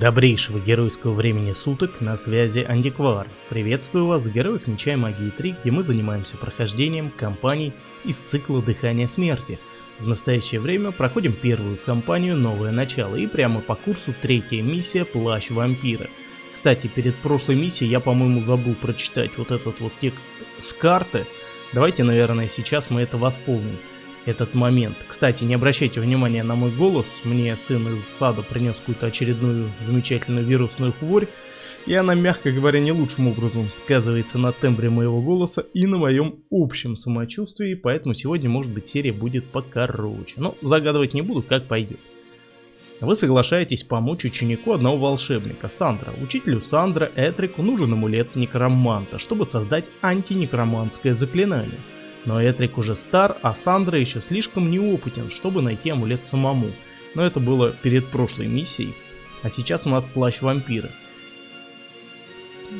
Добрейшего геройского времени суток, на связи Антиквар. Приветствую вас в Героях Меча и Магии 3, где мы занимаемся прохождением кампаний из цикла Дыхания Смерти. В настоящее время проходим первую кампанию Новое Начало и прямо по курсу третья миссия Плащ Вампира. Кстати, перед прошлой миссией я, по-моему, забыл прочитать вот этот вот текст с карты. Давайте, наверное, сейчас мы это восполним этот момент. Кстати, не обращайте внимания на мой голос, мне сын из сада принес какую-то очередную замечательную вирусную хворь, и она, мягко говоря, не лучшим образом сказывается на тембре моего голоса и на моем общем самочувствии, поэтому сегодня, может быть, серия будет покороче. Но загадывать не буду, как пойдет. Вы соглашаетесь помочь ученику одного волшебника, Сандра. Учителю Сандра Этрику нужен амулет некроманта, чтобы создать антинекроманское заклинание – но Этрик уже стар, а Сандра еще слишком неопытен, чтобы найти амулет самому. Но это было перед прошлой миссией, а сейчас у нас плащ вампира.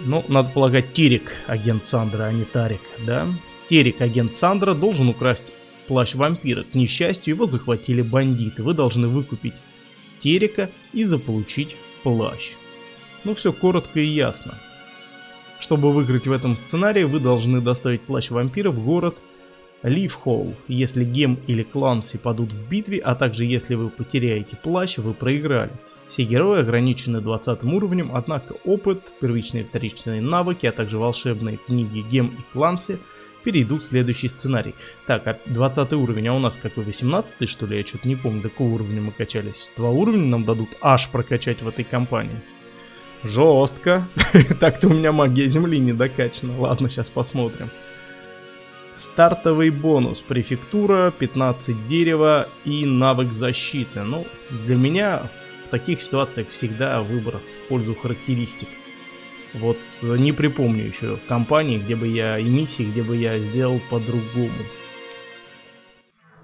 Ну, надо полагать, Тирик агент Сандра, а не Тарик, да? Терик, агент Сандра, должен украсть плащ вампира. К несчастью, его захватили бандиты. Вы должны выкупить Терика и заполучить плащ. Ну, все коротко и ясно. Чтобы выиграть в этом сценарии, вы должны доставить плащ вампира в город Ливхолл, если Гем или Кланси падут в битве, а также если вы потеряете плащ, вы проиграли. Все герои ограничены 20 уровнем, однако опыт, первичные и вторичные навыки, а также волшебные книги Гем и Кланси перейдут в следующий сценарий. Так, 20 а уровень, а у нас какой, 18 что ли? Я что-то не помню, до какого уровня мы качались. Два уровня нам дадут аж прокачать в этой компании. Жестко. Так-то у меня магия земли не докачана. Ладно, сейчас посмотрим. Стартовый бонус, префектура, 15 дерева и навык защиты. Ну, для меня в таких ситуациях всегда выбор в пользу характеристик. Вот не припомню еще компании, где бы я и миссии, где бы я сделал по-другому.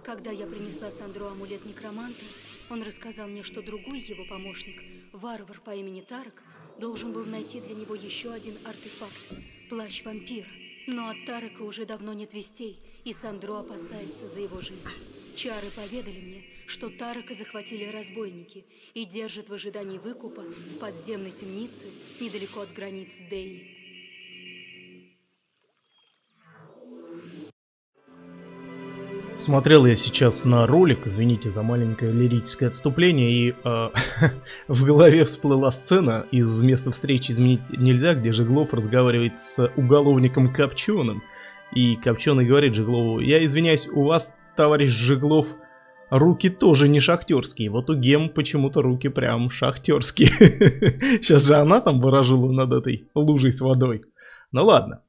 Когда я принесла Сандру амулет некроманта, он рассказал мне, что другой его помощник, варвар по имени Тарк, должен был найти для него еще один артефакт – плащ вампира. Но от Тарака уже давно нет вестей, и Сандро опасается за его жизнь. Чары поведали мне, что Тарака захватили разбойники и держат в ожидании выкупа в подземной темнице недалеко от границ Деи. Смотрел я сейчас на ролик, извините за маленькое лирическое отступление, и э, в голове всплыла сцена из места встречи изменить нельзя, где Жеглов разговаривает с уголовником Копченым. И Копченый говорит Жеглову, я извиняюсь, у вас, товарищ Жеглов, руки тоже не шахтерские. Вот у Гем почему-то руки прям шахтерские. Сейчас же она там выражила над этой лужей с водой. Ну ладно.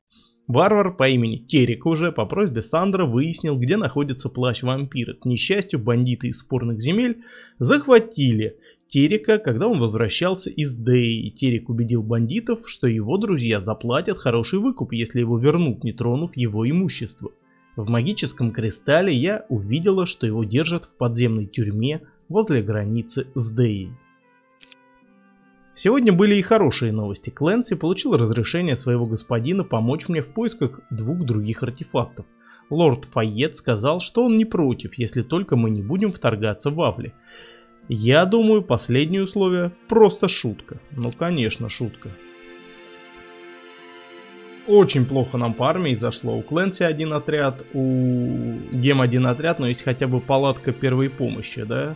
Варвар по имени Терек уже по просьбе Сандра выяснил, где находится плащ вампира. К несчастью, бандиты из спорных земель захватили Терека, когда он возвращался из Деи. Терек убедил бандитов, что его друзья заплатят хороший выкуп, если его вернут, не тронув его имущество. В магическом кристалле я увидела, что его держат в подземной тюрьме возле границы с Деей. Сегодня были и хорошие новости. Кленси получил разрешение своего господина помочь мне в поисках двух других артефактов. Лорд Файет сказал, что он не против, если только мы не будем вторгаться в Авли. Я думаю, последнее условие просто шутка. Ну, конечно, шутка. Очень плохо нам по армии зашло. У Кленси один отряд, у Гем один отряд, но есть хотя бы палатка первой помощи, да?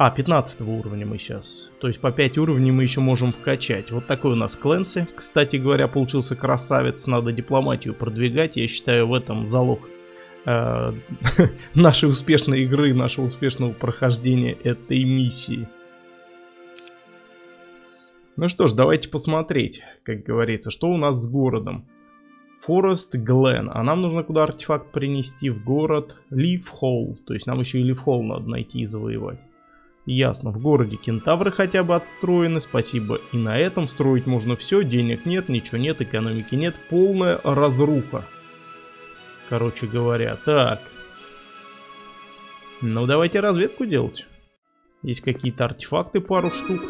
А, 15 уровня мы сейчас. То есть по 5 уровней мы еще можем вкачать. Вот такой у нас Кленси. Кстати говоря, получился красавец. Надо дипломатию продвигать. Я считаю, в этом залог э, нашей успешной игры, нашего успешного прохождения этой миссии. Ну что ж, давайте посмотреть, как говорится, что у нас с городом. Форест Глен. А нам нужно куда артефакт принести? В город Ливхолл. То есть нам еще и Ливхолл надо найти и завоевать. Ясно, в городе кентавры хотя бы отстроены, спасибо. И на этом строить можно все, денег нет, ничего нет, экономики нет, полная разруха. Короче говоря, так. Ну давайте разведку делать. Есть какие-то артефакты, пару штук.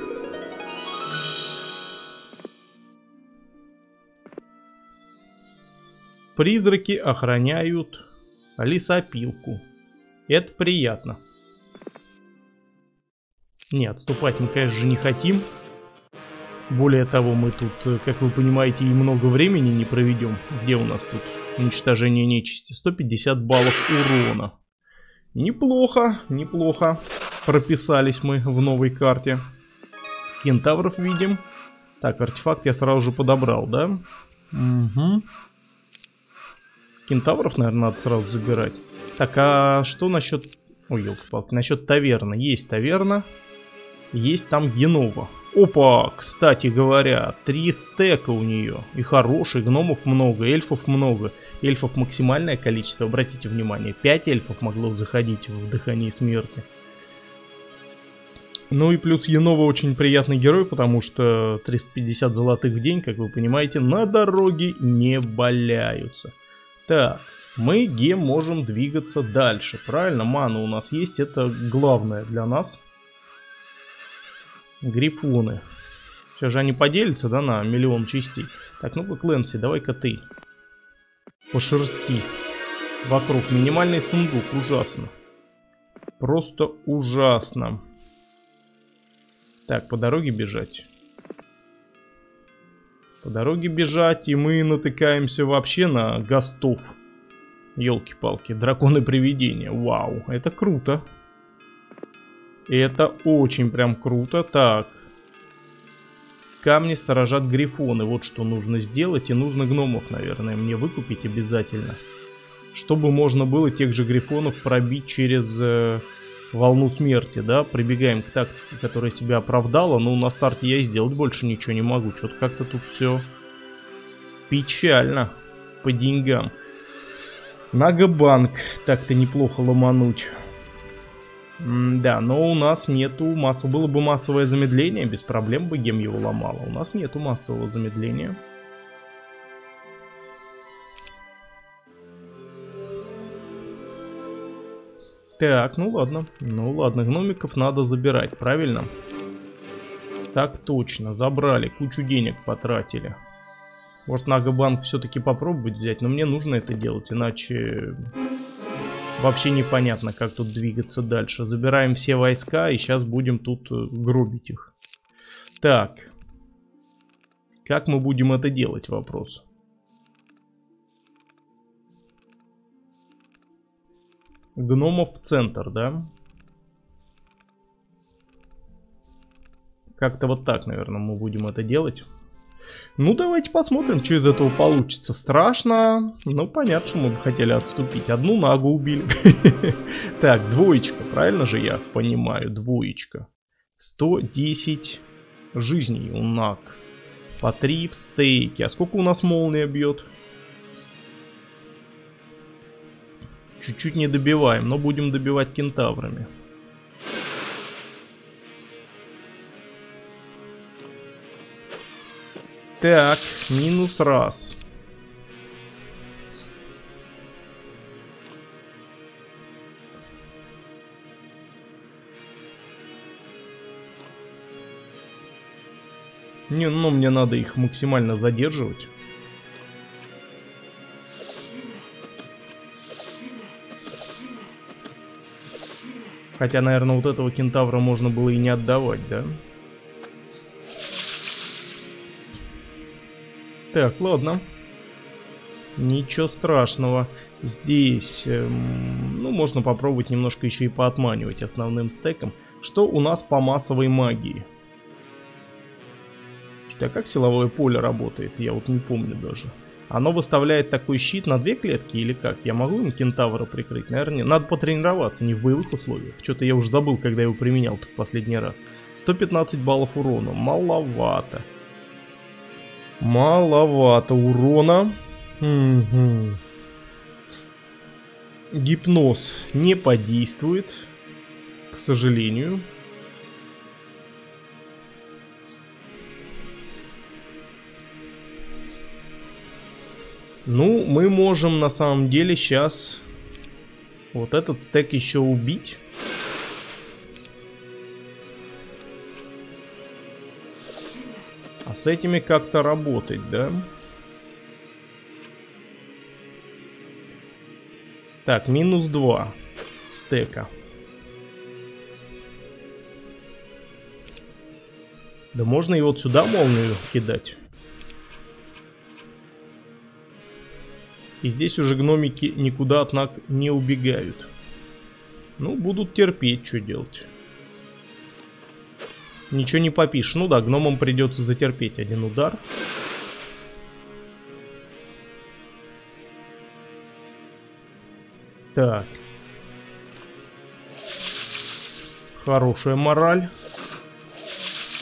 Призраки охраняют лесопилку. Это приятно. Не, отступать мы, конечно же, не хотим. Более того, мы тут, э, как вы понимаете, и много времени не проведем. Где у нас тут уничтожение нечисти? 150 баллов урона. Неплохо, неплохо. Прописались мы в новой карте. Кентавров видим. Так, артефакт я сразу же подобрал, да? Угу. Кентавров, наверное, надо сразу забирать. Так, а что насчет... Ой, елки-палки, насчет таверны. Есть таверна. Есть там Генова. Опа, кстати говоря, три стека у нее. И хорошие, гномов много, эльфов много. Эльфов максимальное количество, обратите внимание. Пять эльфов могло заходить в дыхании смерти. Ну и плюс Янова очень приятный герой, потому что 350 золотых в день, как вы понимаете, на дороге не валяются. Так, мы где можем двигаться дальше. Правильно, мана у нас есть, это главное для нас. Грифоны. Сейчас же они поделятся, да, на миллион частей. Так, ну-ка, Кленси, давай-ка ты. Пошерсти. Вокруг минимальный сундук, ужасно. Просто ужасно. Так, по дороге бежать. По дороге бежать, и мы натыкаемся вообще на гостов. Елки-палки, драконы-привидения. Вау, это круто. Это очень прям круто. Так. Камни сторожат грифоны. Вот что нужно сделать. И нужно гномов, наверное, мне выкупить обязательно. Чтобы можно было тех же грифонов пробить через... Э, волну смерти, да, прибегаем к тактике, которая себя оправдала, но на старте я и сделать больше ничего не могу. Что-то как-то тут все печально по деньгам. Нагобанк так-то неплохо ломануть. Да, но у нас нету массового... Было бы массовое замедление, без проблем бы гем его ломало. У нас нету массового замедления. Так, ну ладно. Ну ладно, гномиков надо забирать, правильно? Так точно, забрали, кучу денег потратили. Может Нагобанк все-таки попробовать взять, но мне нужно это делать, иначе вообще непонятно, как тут двигаться дальше. Забираем все войска и сейчас будем тут э, грубить их. Так. Как мы будем это делать, вопрос. Гномов в центр, да? Как-то вот так, наверное, мы будем это делать. Ну, давайте посмотрим, что из этого получится. Страшно. Ну, понятно, что мы бы хотели отступить. Одну нагу убили. Так, двоечка. Правильно же я понимаю? Двоечка. 110 жизней у наг. По 3 в стейке. А сколько у нас молния бьет? Чуть-чуть не добиваем, но будем добивать кентаврами. Так, минус раз. Не, ну мне надо их максимально задерживать. Хотя, наверное, вот этого кентавра можно было и не отдавать, да? Так, ладно. Ничего страшного. Здесь, эм, ну, можно попробовать немножко еще и поотманивать основным стеком. Что у нас по массовой магии? Что, а как силовое поле работает? Я вот не помню даже. Оно выставляет такой щит на две клетки или как? Я могу им кентавра прикрыть? Наверное, надо потренироваться, не в боевых условиях. Что-то я уже забыл, когда его применял в последний раз. 115 баллов урона. Маловато. Маловато урона. Угу. Гипноз не подействует, к сожалению. Ну, мы можем на самом деле сейчас вот этот стек еще убить. С этими как-то работать, да? Так, минус 2 стека. Да можно и вот сюда молнию кидать. И здесь уже гномики никуда, однако, не убегают. Ну, будут терпеть, что делать. Ничего не попишешь. Ну да, гномам придется затерпеть один удар. Так. Хорошая мораль.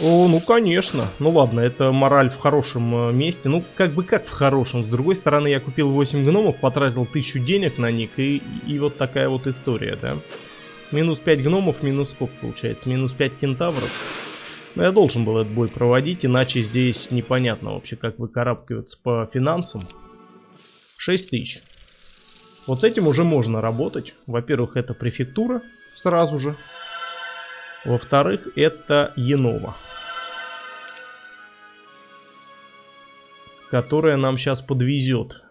О, ну конечно. Ну ладно, это мораль в хорошем э, месте. Ну, как бы как в хорошем. С другой стороны, я купил 8 гномов, потратил 1000 денег на них, и, и вот такая вот история, да? Минус 5 гномов, минус сколько получается? Минус 5 кентавров. Но я должен был этот бой проводить, иначе здесь непонятно вообще, как выкарабкиваться по финансам. 6 тысяч. Вот с этим уже можно работать. Во-первых, это префектура сразу же. Во-вторых, это Енова. Которая нам сейчас подвезет.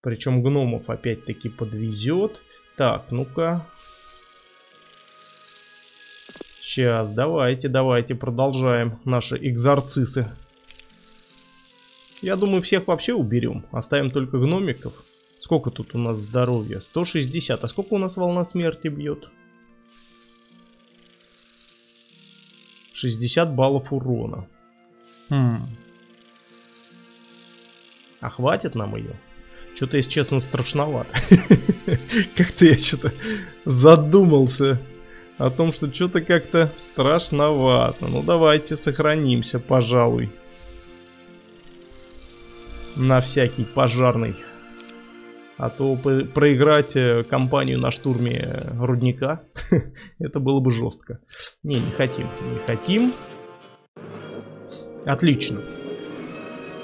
Причем гномов опять-таки подвезет. Так, ну-ка. Сейчас, давайте, давайте, продолжаем наши экзорцисы. Я думаю, всех вообще уберем. Оставим только гномиков. Сколько тут у нас здоровья? 160. А сколько у нас волна смерти бьет? 60 баллов урона. Хм. А хватит нам ее? Что-то, если честно, страшновато. Как-то я что-то задумался о том, что что-то как-то страшновато. Ну давайте сохранимся, пожалуй. На всякий пожарный. А то проиграть э, компанию на штурме рудника, это было бы жестко. Не, не хотим, не хотим. Отлично.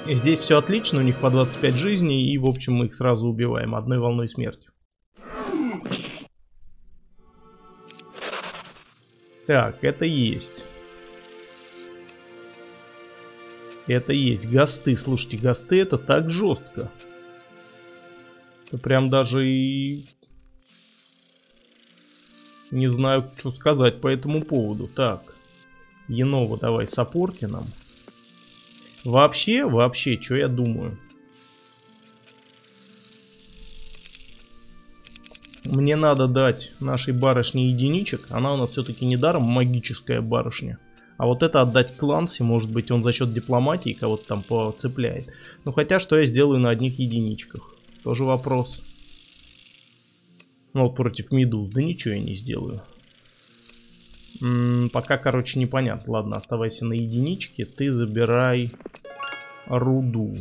Здесь все отлично, у них по 25 жизней, и, в общем, мы их сразу убиваем одной волной смерти. Так, это есть. Это есть. Гасты. Слушайте, гасты это так жестко. Это прям даже и... Не знаю, что сказать по этому поводу. Так. Енова давай саппорти нам. Вообще, вообще, что я думаю? Мне надо дать нашей барышне единичек. Она у нас все-таки не даром магическая барышня. А вот это отдать Кланси, может быть, он за счет дипломатии кого-то там поцепляет. Ну хотя, что я сделаю на одних единичках? Тоже вопрос. Ну вот против Медуз, да ничего я не сделаю. М -м, пока, короче, непонятно. Ладно, оставайся на единичке. Ты забирай руду.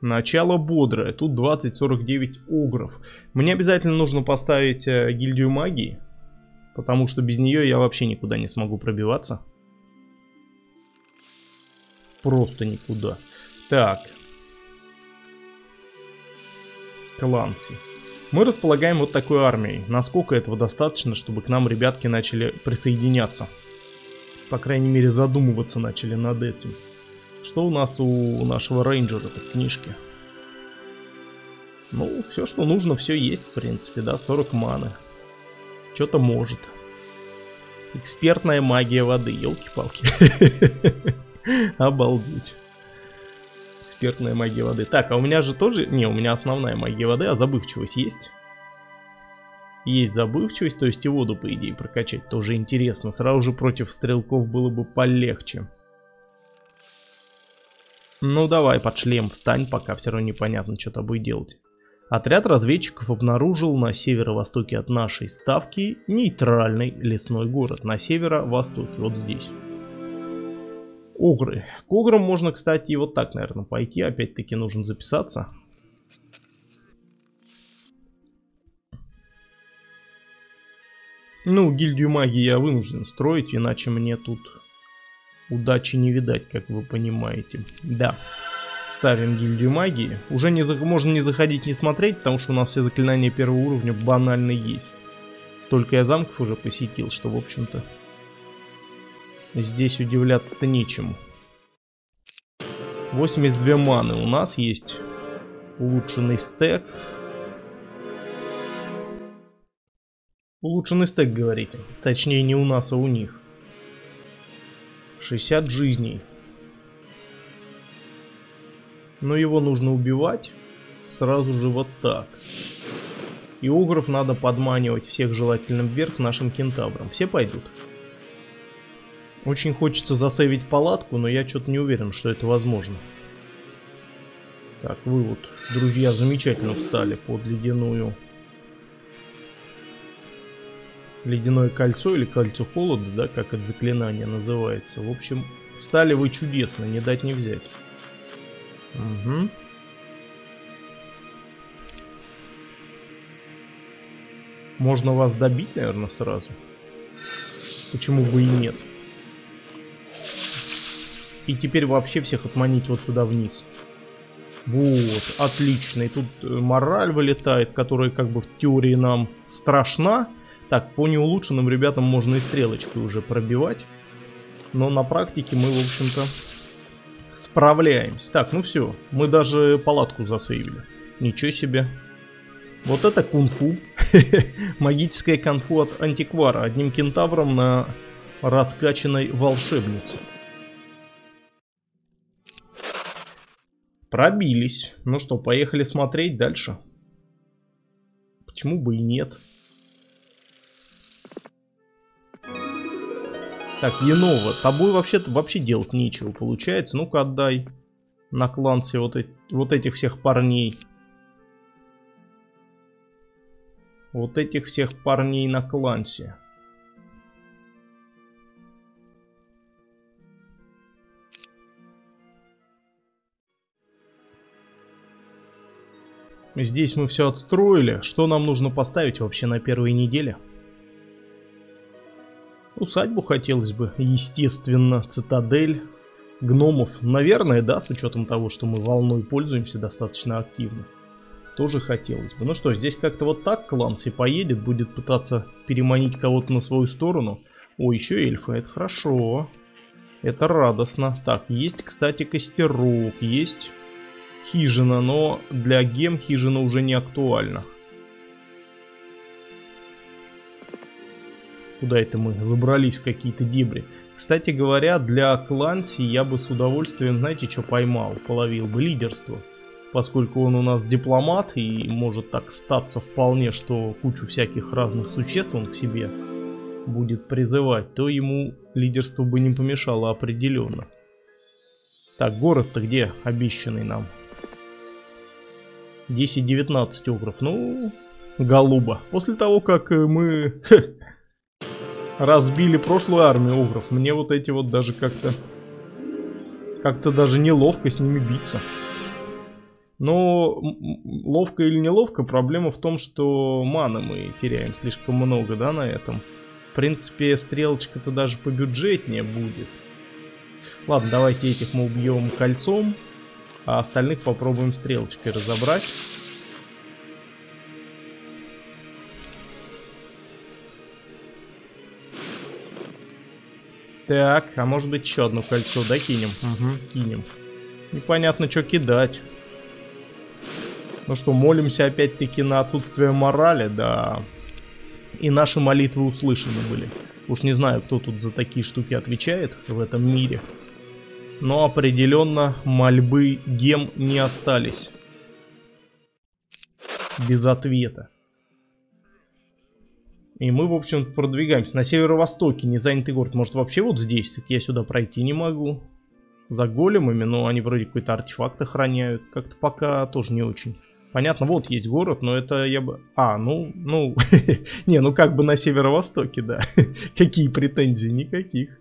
Начало бодрое. Тут 20-49 огров. Мне обязательно нужно поставить э, гильдию магии. Потому что без нее я вообще никуда не смогу пробиваться. Просто никуда. Так. Кланси. Мы располагаем вот такой армией. Насколько этого достаточно, чтобы к нам ребятки начали присоединяться? По крайней мере задумываться начали над этим. Что у нас у нашего рейнджера в книжке? Ну, все, что нужно, все есть, в принципе, да, 40 маны. Что-то может. Экспертная магия воды, елки-палки. Обалдеть. Экспертная магия воды. Так, а у меня же тоже... Не, у меня основная магия воды, а забывчивость есть? Есть забывчивость, то есть и воду, по идее, прокачать тоже интересно. Сразу же против стрелков было бы полегче. Ну давай под шлем встань, пока все равно непонятно, что тобой делать. Отряд разведчиков обнаружил на северо-востоке от нашей ставки нейтральный лесной город. На северо-востоке, вот здесь. Огры. К ограм можно, кстати, и вот так, наверное, пойти. Опять-таки нужно записаться. Ну, гильдию магии я вынужден строить, иначе мне тут Удачи не видать, как вы понимаете. Да. Ставим гильдию магии. Уже не, можно не заходить, не смотреть, потому что у нас все заклинания первого уровня банально есть. Столько я замков уже посетил, что, в общем-то, здесь удивляться-то нечему. 82 маны у нас есть. Улучшенный стек. Улучшенный стек, говорите. Точнее, не у нас, а у них. 60 жизней. Но его нужно убивать сразу же вот так. И угров надо подманивать всех желательно вверх нашим кентаврам. Все пойдут. Очень хочется засейвить палатку, но я что-то не уверен, что это возможно. Так, вы вот, друзья, замечательно встали под ледяную... Ледяное кольцо или кольцо холода, да, как это заклинание называется. В общем, встали вы чудесно, не дать не взять. Угу. Можно вас добить, наверное, сразу. Почему бы и нет? И теперь вообще всех отманить вот сюда вниз. Вот, отлично. И тут э, мораль вылетает, которая как бы в теории нам страшна. Так, по неулучшенным ребятам можно и стрелочкой уже пробивать. Но на практике мы, в общем-то, справляемся. Так, ну все. Мы даже палатку засейвили. Ничего себе. Вот это кунг-фу. Магическое кунг-фу от антиквара. Одним кентавром на раскачанной волшебнице. Пробились. Ну что, поехали смотреть дальше. Почему бы и нет? Так, Енова, тобой вообще-то вообще делать нечего получается. Ну-ка отдай на клансе вот, эти, вот этих всех парней. Вот этих всех парней на клансе. Здесь мы все отстроили. Что нам нужно поставить вообще на первой неделе? Усадьбу хотелось бы, естественно, цитадель, гномов. Наверное, да, с учетом того, что мы волной пользуемся достаточно активно. Тоже хотелось бы. Ну что, здесь как-то вот так Кланси поедет, будет пытаться переманить кого-то на свою сторону. О, еще эльфы, это хорошо. Это радостно. Так, есть, кстати, костерок, есть хижина, но для гем хижина уже не актуальна. Куда это мы забрались в какие-то дебри? Кстати говоря, для Кланси я бы с удовольствием, знаете, что поймал? Половил бы лидерство. Поскольку он у нас дипломат и может так статься вполне, что кучу всяких разных существ он к себе будет призывать, то ему лидерство бы не помешало определенно. Так, город-то где обещанный нам? 10-19 огров. Ну, голуба. После того, как э, мы разбили прошлую армию огров, мне вот эти вот даже как-то... Как-то даже неловко с ними биться. Но ловко или неловко, проблема в том, что маны мы теряем слишком много, да, на этом. В принципе, стрелочка-то даже побюджетнее будет. Ладно, давайте этих мы убьем кольцом а остальных попробуем стрелочкой разобрать. Так, а может быть еще одно кольцо, да, кинем? Угу, кинем. Непонятно, что кидать. Ну что, молимся опять-таки на отсутствие морали, да. И наши молитвы услышаны были. Уж не знаю, кто тут за такие штуки отвечает в этом мире. Но определенно мольбы гем не остались. Без ответа. И мы, в общем, продвигаемся. На северо-востоке незанятый город. Может, вообще вот здесь? Так я сюда пройти не могу. За големами, но они вроде какой-то артефакт охраняют. Как-то пока тоже не очень. Понятно, вот есть город, но это я бы... А, ну, ну... не, ну как бы на северо-востоке, да. Какие претензии? Никаких.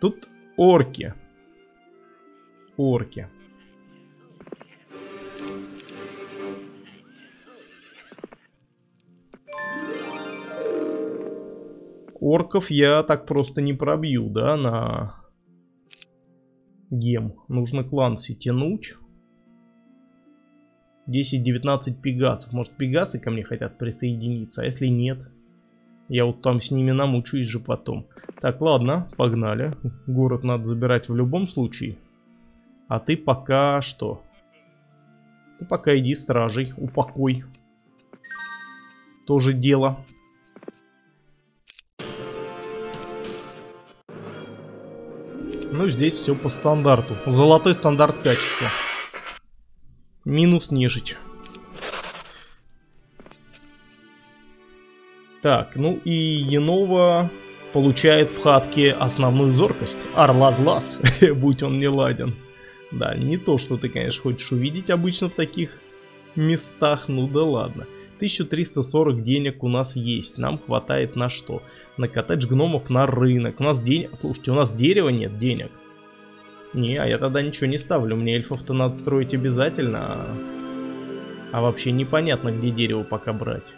Тут орки орки. Орков я так просто не пробью, да, на гем. Нужно кланси тянуть. 10-19 пегасов. Может пегасы ко мне хотят присоединиться, а если нет? Я вот там с ними намучаюсь же потом. Так, ладно, погнали. Город надо забирать в любом случае. А ты пока что? Ты пока иди стражей, упокой. Тоже дело. Ну, здесь все по стандарту. Золотой стандарт качества. Минус нежить. Так, ну и Янова получает в хатке основную зоркость. Орла глаз, будь он не ладен. Да, не то, что ты, конечно, хочешь увидеть обычно в таких местах, ну да ладно. 1340 денег у нас есть, нам хватает на что? На коттедж гномов на рынок. У нас денег... Слушайте, у нас дерева нет денег. Не, а я тогда ничего не ставлю, мне эльфов-то надо строить обязательно. А... а вообще непонятно, где дерево пока брать.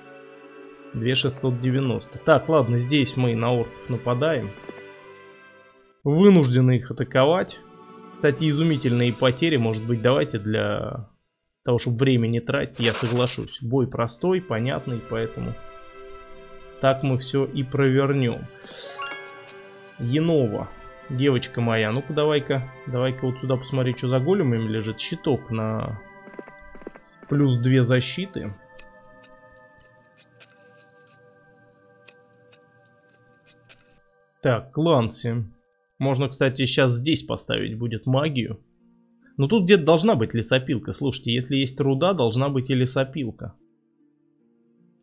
2690. Так, ладно, здесь мы на орков нападаем. Вынуждены их атаковать. Кстати, изумительные потери, может быть, давайте для того, чтобы время не тратить, я соглашусь. Бой простой, понятный, поэтому так мы все и провернем. Енова, девочка моя, ну-ка давай-ка, давай-ка вот сюда посмотри, что за големами лежит. Щиток на плюс две защиты. Так, Кланси. Можно, кстати, сейчас здесь поставить будет магию. Но тут где-то должна быть лесопилка. Слушайте, если есть руда, должна быть и лесопилка.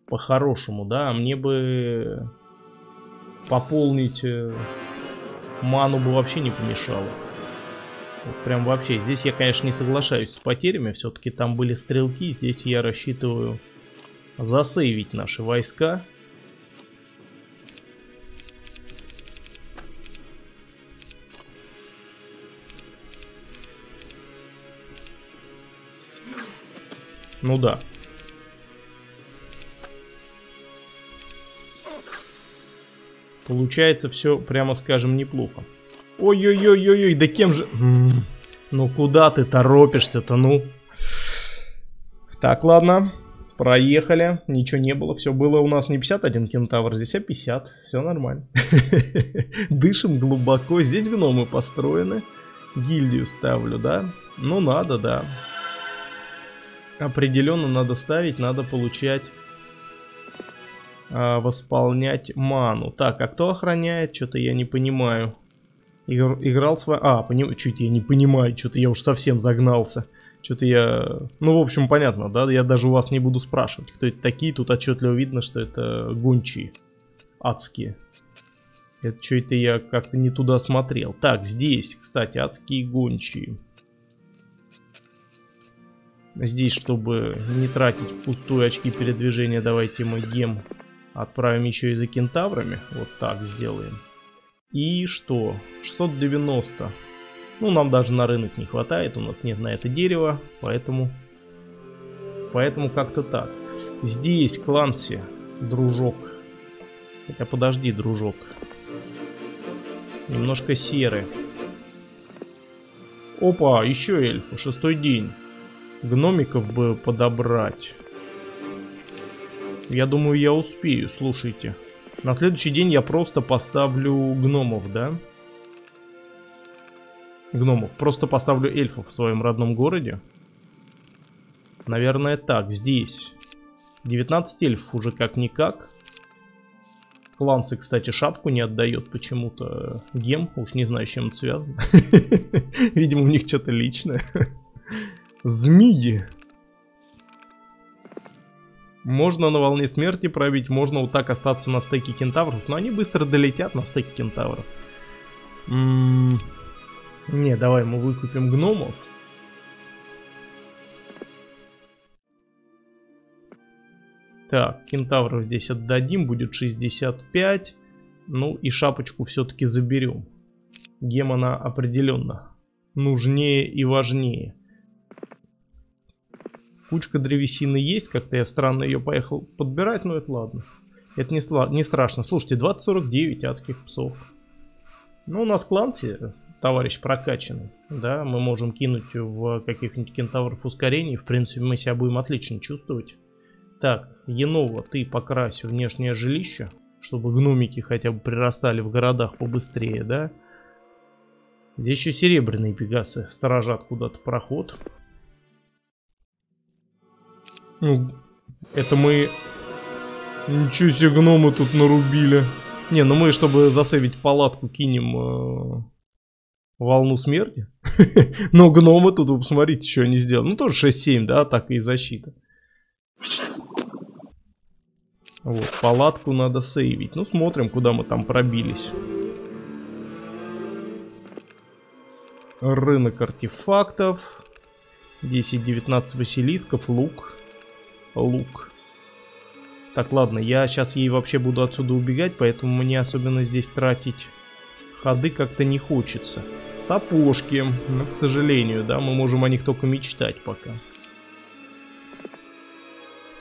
По-хорошему, да. Мне бы пополнить э, ману бы вообще не помешало. Вот прям вообще. Здесь я, конечно, не соглашаюсь с потерями. Все-таки там были стрелки. Здесь я рассчитываю засейвить наши войска. Ну да. Получается все, прямо скажем, неплохо. Ой-ой-ой-ой-ой, да кем же... ну куда ты торопишься-то, ну? Так, ладно. Проехали. Ничего не было. Все было у нас не 51 кентавр, здесь а 50. Все нормально. Дышим глубоко. Здесь гномы построены. Гильдию ставлю, да? Ну надо, да определенно надо ставить, надо получать, а, восполнять ману. Так, а кто охраняет? Что-то я не понимаю. Игр, играл с вами... А, поним... чуть я не понимаю, что-то я уж совсем загнался. Что-то я... Ну, в общем, понятно, да? Я даже у вас не буду спрашивать, кто это такие. Тут отчетливо видно, что это гончие. Адские. Это что это я как-то не туда смотрел. Так, здесь, кстати, адские гончие. Здесь, чтобы не тратить впустую очки передвижения, давайте мы гем отправим еще и за кентаврами. Вот так сделаем. И что? 690. Ну, нам даже на рынок не хватает, у нас нет на это дерева, поэтому... Поэтому как-то так. Здесь Кланси, дружок. Хотя подожди, дружок. Немножко серый. Опа, еще эльфы, шестой день. Гномиков бы подобрать. Я думаю, я успею, слушайте. На следующий день я просто поставлю гномов, да? Гномов. Просто поставлю эльфов в своем родном городе. Наверное, так. Здесь 19 эльфов уже как-никак. Кланцы, кстати, шапку не отдает почему-то. Гем, уж не знаю, с чем это связано. Видимо, у них что-то личное. Змеи. Можно на волне смерти пробить, можно вот так остаться на стейке кентавров, но они быстро долетят на стейке кентавров. М -м не, давай мы выкупим гномов. Так, кентавров здесь отдадим, будет 65. Ну и шапочку все-таки заберем. Гемона определенно нужнее и важнее. Кучка древесины есть, как-то я странно ее поехал подбирать, но это ладно. Это не, не страшно. Слушайте, 2049 адских псов. Ну, у нас кланти, товарищ прокачанный. Да, мы можем кинуть в каких-нибудь кентавров ускорений. В принципе, мы себя будем отлично чувствовать. Так, Енова, ты покрась внешнее жилище, чтобы гномики хотя бы прирастали в городах побыстрее, да? Здесь еще серебряные пегасы сторожат куда-то проход. Ну, это мы... Ничего себе гномы тут нарубили. Не, ну мы, чтобы засейвить палатку, кинем э, волну смерти. Но гномы тут, вы посмотрите, что они сделали. Ну, тоже 6-7, да, так и защита. Вот, палатку надо сейвить. Ну, смотрим, куда мы там пробились. Рынок артефактов. 10-19 василисков, лук. Лук. Так, ладно, я сейчас ей вообще буду отсюда убегать, поэтому мне особенно здесь тратить ходы как-то не хочется. Сапожки, ну, к сожалению, да, мы можем о них только мечтать пока.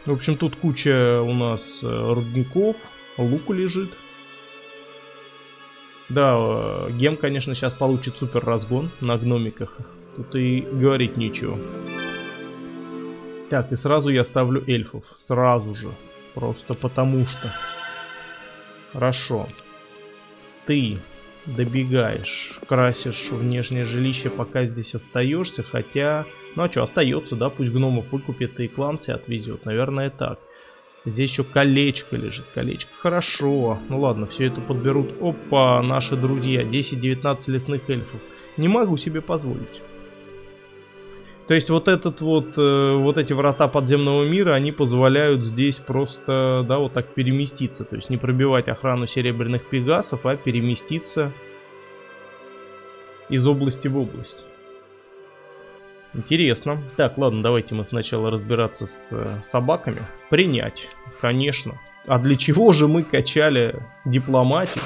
В общем, тут куча у нас э, рудников, луку лежит. Да, э, гем, конечно, сейчас получит супер разгон на гномиках. Тут и говорить нечего. Так, и сразу я ставлю эльфов. Сразу же. Просто потому что. Хорошо. Ты добегаешь, красишь внешнее жилище, пока здесь остаешься, хотя... Ну а что, остается, да? Пусть гномов выкупит и клан себя отвезет. Наверное, так. Здесь еще колечко лежит. Колечко. Хорошо. Ну ладно, все это подберут. Опа, наши друзья. 10-19 лесных эльфов. Не могу себе позволить. То есть вот этот вот, э, вот эти врата подземного мира, они позволяют здесь просто, да, вот так переместиться. То есть не пробивать охрану серебряных пегасов, а переместиться из области в область. Интересно. Так, ладно, давайте мы сначала разбираться с э, собаками. Принять, конечно. А для чего же мы качали дипломатию,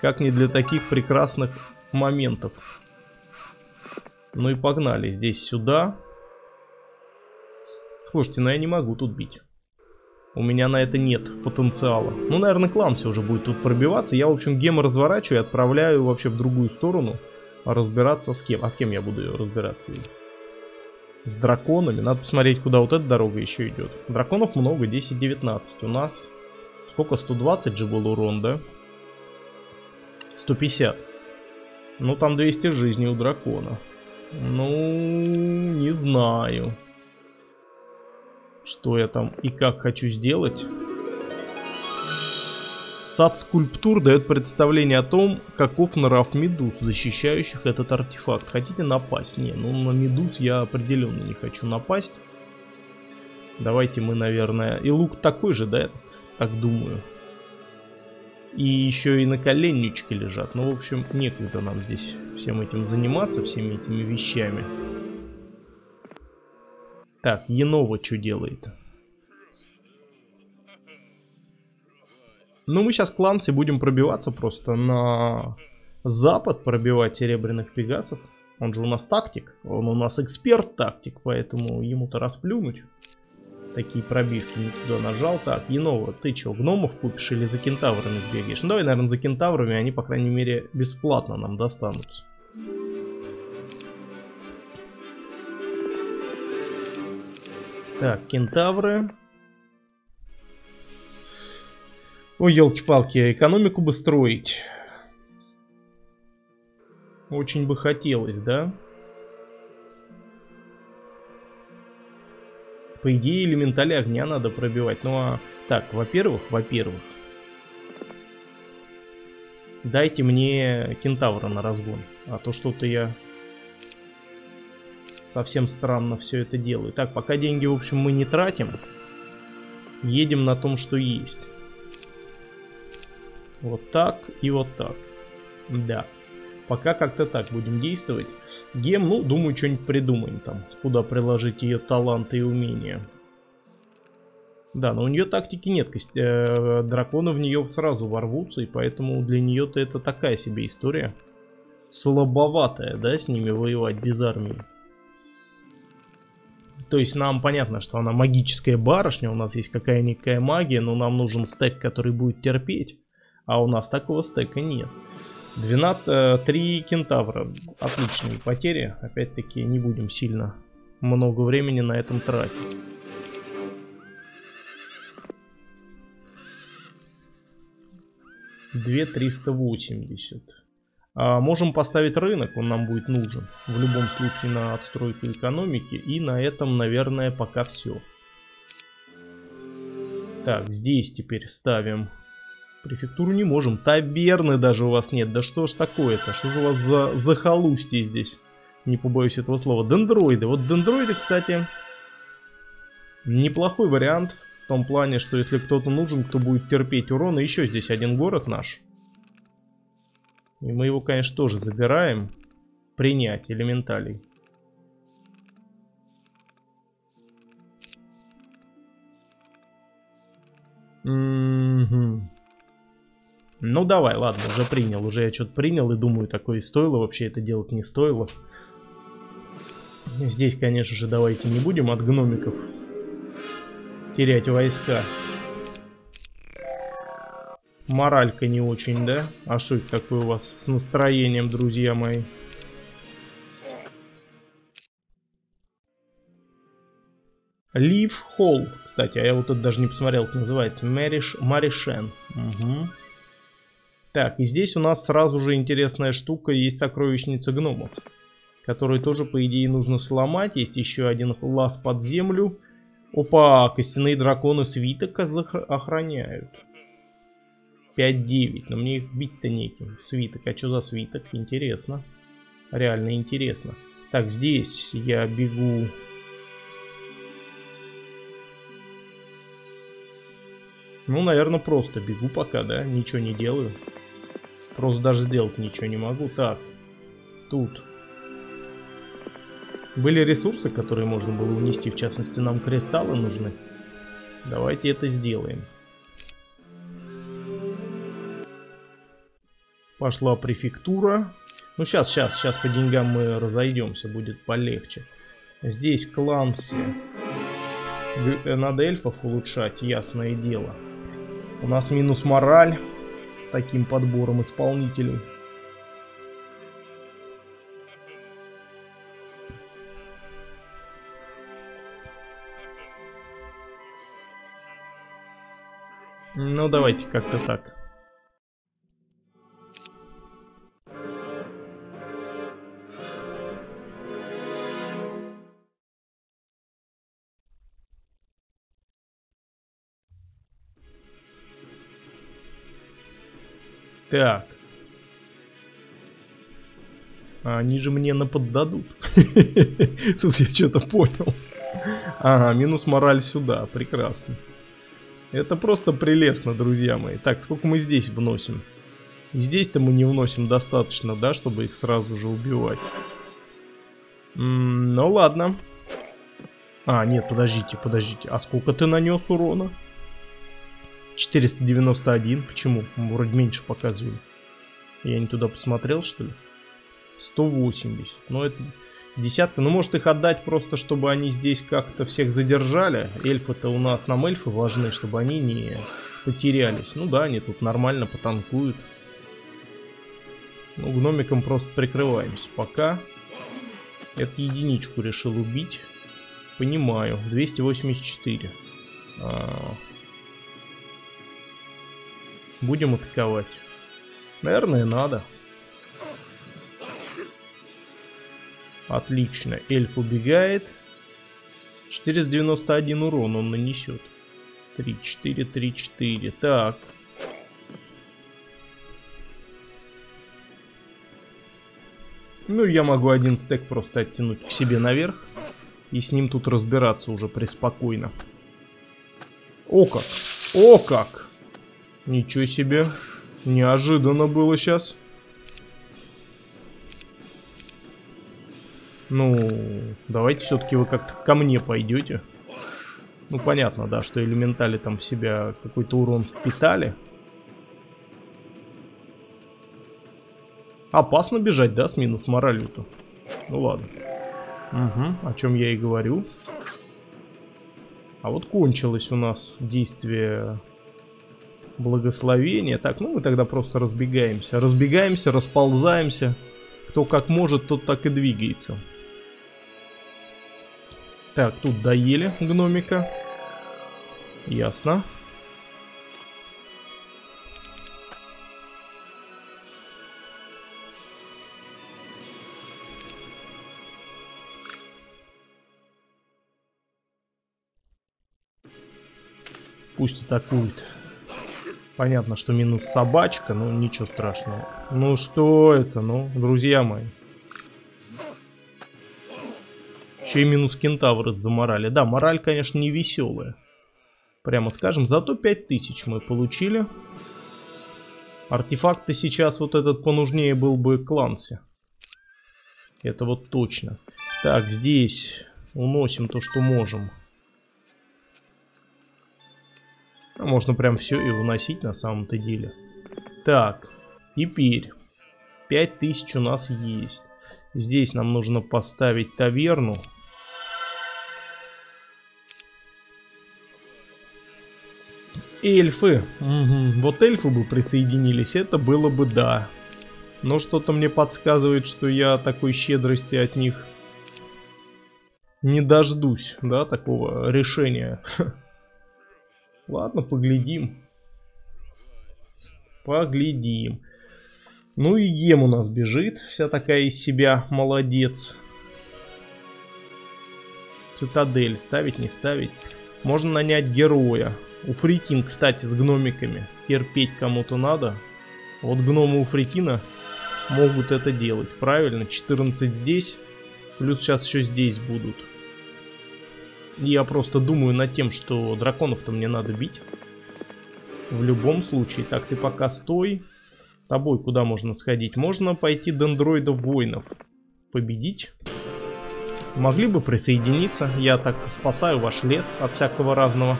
как не для таких прекрасных моментов? Ну и погнали здесь сюда. Слушайте, ну я не могу тут бить. У меня на это нет потенциала. Ну, наверное, клан все уже будет тут пробиваться. Я, в общем, гемы разворачиваю и отправляю вообще в другую сторону разбираться с кем. А с кем я буду разбираться? С драконами. Надо посмотреть, куда вот эта дорога еще идет. Драконов много, 10-19. У нас сколько? 120 же был урон, да? 150. Ну, там 200 жизней у дракона. Ну, не знаю что я там и как хочу сделать. Сад скульптур дает представление о том, каков нрав медуз, защищающих этот артефакт. Хотите напасть? Не, ну на медуз я определенно не хочу напасть. Давайте мы, наверное... И лук такой же, да, так думаю. И еще и на коленничке лежат. Ну, в общем, некогда нам здесь всем этим заниматься, всеми этими вещами. Так, Енова что делает? Ну, мы сейчас кланцы будем пробиваться просто на запад, пробивать серебряных пегасов. Он же у нас тактик, он у нас эксперт-тактик, поэтому ему-то расплюнуть. Такие пробивки не туда нажал. Так, Енова, ты что, гномов купишь или за кентаврами бегаешь? Ну, давай, наверное, за кентаврами, они, по крайней мере, бесплатно нам достанутся. Так, кентавры. Ой, елки-палки, экономику бы строить. Очень бы хотелось, да? По идее, элементали огня надо пробивать. Ну а... Так, во-первых, во-первых. Дайте мне кентавра на разгон. А то что-то я совсем странно все это делаю. Так, пока деньги, в общем, мы не тратим. Едем на том, что есть. Вот так и вот так. Да. Пока как-то так будем действовать. Гем, ну, думаю, что-нибудь придумаем там. Куда приложить ее таланты и умения. Да, но у нее тактики нет. Э, драконы в нее сразу ворвутся, и поэтому для нее-то это такая себе история. Слабоватая, да, с ними воевать без армии. То есть нам понятно, что она магическая барышня, у нас есть какая-никакая магия, но нам нужен стек, который будет терпеть. А у нас такого стека нет. 12, 3 э, кентавра. Отличные потери. Опять-таки не будем сильно много времени на этом тратить. Две триста восемьдесят. А можем поставить рынок, он нам будет нужен. В любом случае на отстройку экономики. И на этом, наверное, пока все. Так, здесь теперь ставим. Префектуру не можем. Таберны даже у вас нет. Да что ж такое-то? Что же у вас за захолустье здесь? Не побоюсь этого слова. Дендроиды. Вот дендроиды, кстати, неплохой вариант. В том плане, что если кто-то нужен, кто будет терпеть урон. И еще здесь один город наш. И мы его, конечно, тоже забираем. Принять элементалей. Угу. Ну давай, ладно, уже принял. Уже я что-то принял и думаю, такое стоило. Вообще это делать не стоило. Здесь, конечно же, давайте не будем от гномиков терять войска. Моралька не очень, да? А что это такое у вас с настроением, друзья мои? Лив Холл. Кстати, а я вот тут даже не посмотрел, как называется. Мэриш, Маришен. Угу. Так, и здесь у нас сразу же интересная штука. Есть сокровищница гномов. Которую тоже, по идее, нужно сломать. Есть еще один лаз под землю. Опа, костяные драконы свиток охраняют. 5-9, но мне их бить-то неким. Свиток, а что за свиток? Интересно. Реально интересно. Так, здесь я бегу Ну, наверное, просто бегу пока, да? Ничего не делаю. Просто даже сделать ничего не могу. Так, тут. Были ресурсы, которые можно было унести. В частности, нам кристаллы нужны. Давайте это сделаем. Пошла префектура. Ну, сейчас, сейчас, сейчас по деньгам мы разойдемся. Будет полегче. Здесь кланси. Надо эльфов улучшать, ясное дело. У нас минус мораль с таким подбором исполнителей. Ну, давайте как-то так. Так. А они же мне наподдадут. Тут я что-то понял. Ага, минус мораль сюда. Прекрасно. Это просто прелестно, друзья мои. Так, сколько мы здесь вносим? Здесь-то мы не вносим достаточно, да, чтобы их сразу же убивать. М -м, ну ладно. А, нет, подождите, подождите. А сколько ты нанес урона? 491. Почему? Вроде меньше показывали. Я не туда посмотрел, что ли? 180. Ну, это десятка. Ну, может их отдать просто, чтобы они здесь как-то всех задержали. Эльфы-то у нас, нам эльфы важны, чтобы они не потерялись. Ну да, они тут нормально потанкуют. Ну, гномиком просто прикрываемся. Пока эту единичку решил убить. Понимаю. 284. А, Будем атаковать. Наверное, надо. Отлично. Эльф убегает. 491 урон он нанесет. 3, 4, 3, 4. Так. Ну, я могу один стек просто оттянуть к себе наверх. И с ним тут разбираться уже преспокойно. О как! О как! Ничего себе. Неожиданно было сейчас. Ну, давайте все-таки вы как-то ко мне пойдете. Ну, понятно, да, что элементали там в себя какой-то урон впитали. Опасно бежать, да, с минус моралью-то? Ну ладно. Угу, о чем я и говорю. А вот кончилось у нас действие благословение. Так, ну мы тогда просто разбегаемся. Разбегаемся, расползаемся. Кто как может, тот так и двигается. Так, тут доели гномика. Ясно. Пусть атакует. Понятно, что минус собачка, но ничего страшного. Ну что это, ну, друзья мои. Еще и минус кентавры за морали. Да, мораль, конечно, не веселая. Прямо скажем, зато 5000 мы получили. Артефакты сейчас вот этот понужнее был бы Кланси. Это вот точно. Так, здесь уносим то, что можем. Можно прям все и выносить на самом-то деле. Так, теперь 5000 у нас есть. Здесь нам нужно поставить таверну. Эльфы. Угу. Вот эльфы бы присоединились, это было бы да. Но что-то мне подсказывает, что я такой щедрости от них не дождусь, да, такого решения. Ладно, поглядим. Поглядим. Ну и Гем у нас бежит, вся такая из себя, молодец. Цитадель, ставить, не ставить. Можно нанять героя. У Фритин, кстати, с гномиками. Терпеть кому-то надо. Вот гномы у Фритина могут это делать. Правильно, 14 здесь. Плюс сейчас еще здесь будут. Я просто думаю над тем, что драконов-то мне надо бить. В любом случае. Так, ты пока стой. Тобой куда можно сходить? Можно пойти дендроидов воинов. Победить. Могли бы присоединиться. Я так-то спасаю ваш лес от всякого разного.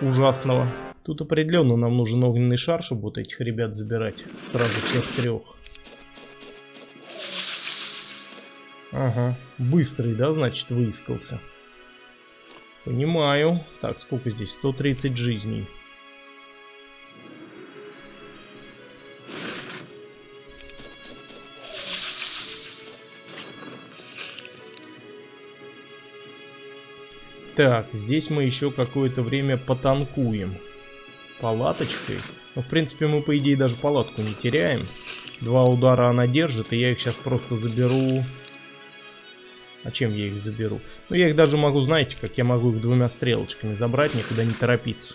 Ужасного. Тут определенно нам нужен огненный шар, чтобы вот этих ребят забирать. Сразу всех трех. Ага. Быстрый, да, значит, выискался. Понимаю. Так, сколько здесь? 130 жизней. Так, здесь мы еще какое-то время потанкуем. Палаточкой. Ну, в принципе, мы, по идее, даже палатку не теряем. Два удара она держит, и я их сейчас просто заберу а чем я их заберу? Ну, я их даже могу, знаете, как я могу их двумя стрелочками забрать, никуда не торопиться.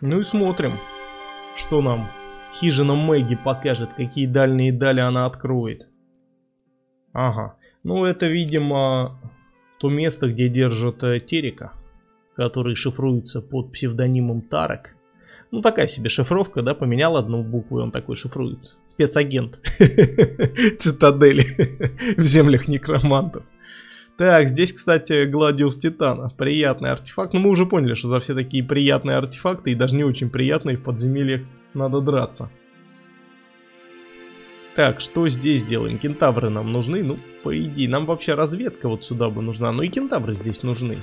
Ну и смотрим, что нам хижина Мэгги покажет, какие дальние дали она откроет. Ага, ну это, видимо, то место, где держат э, Терека, который шифруется под псевдонимом Тарек. Ну, такая себе шифровка, да, поменял одну букву, и он такой шифруется. Спецагент. Цитадели в землях некромантов. Так, здесь, кстати, Гладиус Титана. Приятный артефакт. Но ну, мы уже поняли, что за все такие приятные артефакты, и даже не очень приятные, в подземельях надо драться. Так, что здесь делаем? Кентавры нам нужны? Ну, по идее, нам вообще разведка вот сюда бы нужна. Ну и кентавры здесь нужны.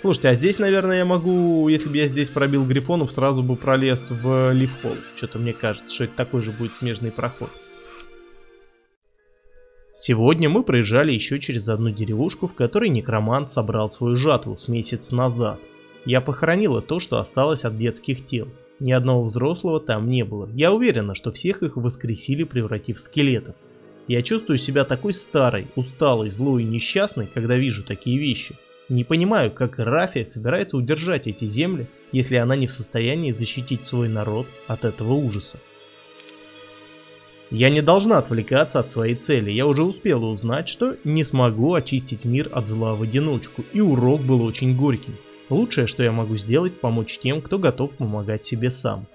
Слушайте, а здесь, наверное, я могу, если бы я здесь пробил грифонов, сразу бы пролез в лифхол. Что-то мне кажется, что это такой же будет смежный проход. Сегодня мы проезжали еще через одну деревушку, в которой некромант собрал свою жатву с месяц назад. Я похоронила то, что осталось от детских тел. Ни одного взрослого там не было. Я уверена, что всех их воскресили, превратив в скелетов. Я чувствую себя такой старой, усталой, злой и несчастной, когда вижу такие вещи. Не понимаю, как Рафия собирается удержать эти земли, если она не в состоянии защитить свой народ от этого ужаса. Я не должна отвлекаться от своей цели, я уже успела узнать, что не смогу очистить мир от зла в одиночку, и урок был очень горьким. Лучшее, что я могу сделать, помочь тем, кто готов помогать себе сам.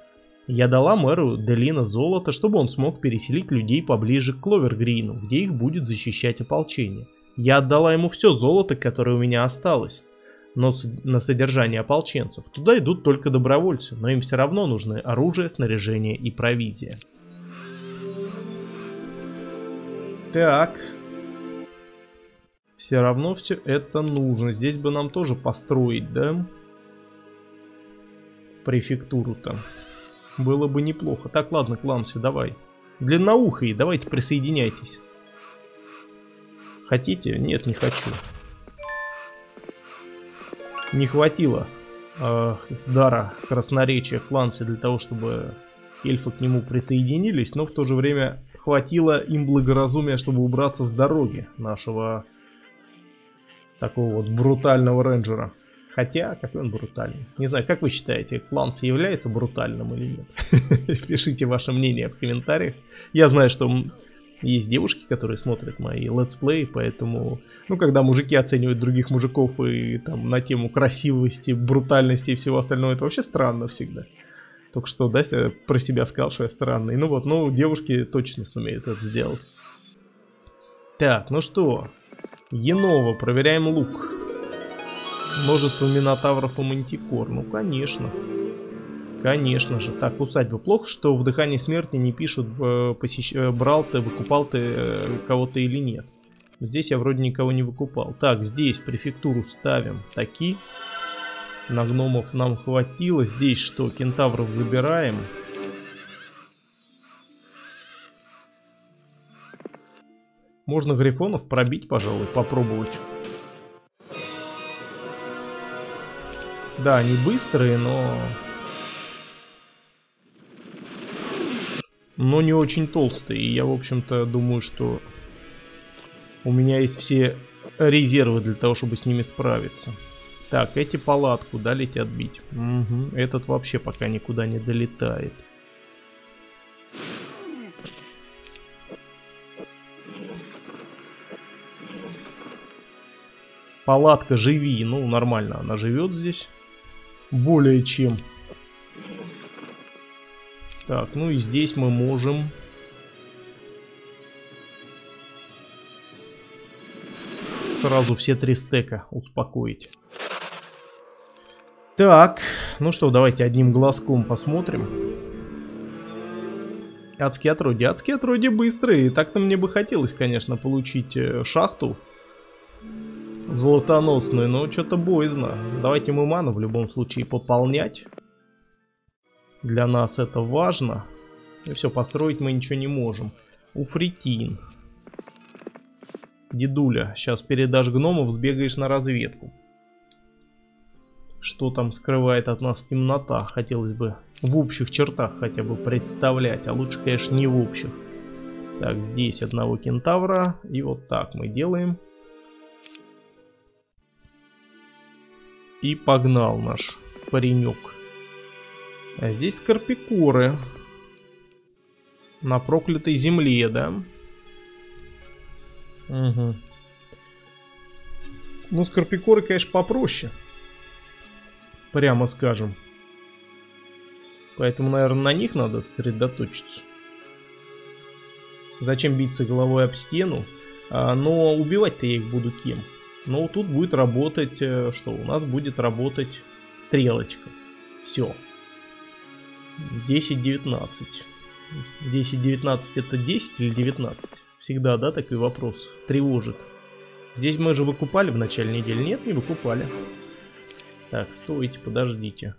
Я дала мэру Делина золото, чтобы он смог переселить людей поближе к Кловергрину, где их будет защищать ополчение. Я отдала ему все золото, которое у меня осталось, но на содержание ополченцев. Туда идут только добровольцы, но им все равно нужны оружие, снаряжение и провизия. Так. Все равно все это нужно. Здесь бы нам тоже построить, да? Префектуру-то. Было бы неплохо. Так, ладно, Кланси, давай. Длинноухие, давайте присоединяйтесь. Хотите? Нет, не хочу. Не хватило э, дара красноречия Кланси для того, чтобы эльфы к нему присоединились, но в то же время хватило им благоразумия, чтобы убраться с дороги нашего такого вот брутального рейнджера. Хотя, какой он брутальный. Не знаю, как вы считаете, Кланс является брутальным или нет? Пишите ваше мнение в комментариях. Я знаю, что есть девушки, которые смотрят мои летсплеи, поэтому, ну, когда мужики оценивают других мужиков и там на тему красивости, брутальности и всего остального, это вообще странно всегда. Только что, да, я про себя сказал, что я странный. Ну вот, ну, девушки точно сумеют это сделать. Так, ну что, Енова, проверяем лук. Множество минотавров и мантикор. Ну, конечно. Конечно же. Так, усадьба. Плохо, что в Дыхании Смерти не пишут, э, посещ... Э, брал ты, выкупал ты э, кого-то или нет. Здесь я вроде никого не выкупал. Так, здесь префектуру ставим. Таки. На гномов нам хватило. Здесь что? Кентавров забираем. Можно грифонов пробить, пожалуй, попробовать. Да, они быстрые, но... Но не очень толстые. И я, в общем-то, думаю, что у меня есть все резервы для того, чтобы с ними справиться. Так, эти палатку, да, летят бить? Угу. Этот вообще пока никуда не долетает. Палатка, живи. Ну, нормально, она живет здесь. Более чем. Так, ну и здесь мы можем... Сразу все три стека успокоить. Так, ну что, давайте одним глазком посмотрим. Адские отродья. Адские отродья быстрые. Так-то мне бы хотелось, конечно, получить э, шахту золотоносную, но что-то боязно. Давайте мы ману в любом случае пополнять. Для нас это важно. И все, построить мы ничего не можем. Уфритин. Дедуля, сейчас передашь гномов, сбегаешь на разведку. Что там скрывает от нас темнота, хотелось бы в общих чертах хотя бы представлять, а лучше, конечно, не в общих. Так, здесь одного кентавра, и вот так мы делаем. И погнал наш паренек. А здесь скорпикоры. На проклятой земле, да? Угу. Ну, скорпикоры, конечно, попроще. Прямо скажем. Поэтому, наверное, на них надо сосредоточиться. Зачем биться головой об стену? А, но убивать-то я их буду кем? Но тут будет работать, э, что у нас будет работать стрелочка. Все. 10-19. 10-19 это 10 или 19? Всегда, да, такой вопрос тревожит. Здесь мы же выкупали в начале недели. Нет, не выкупали. Так, стойте, подождите.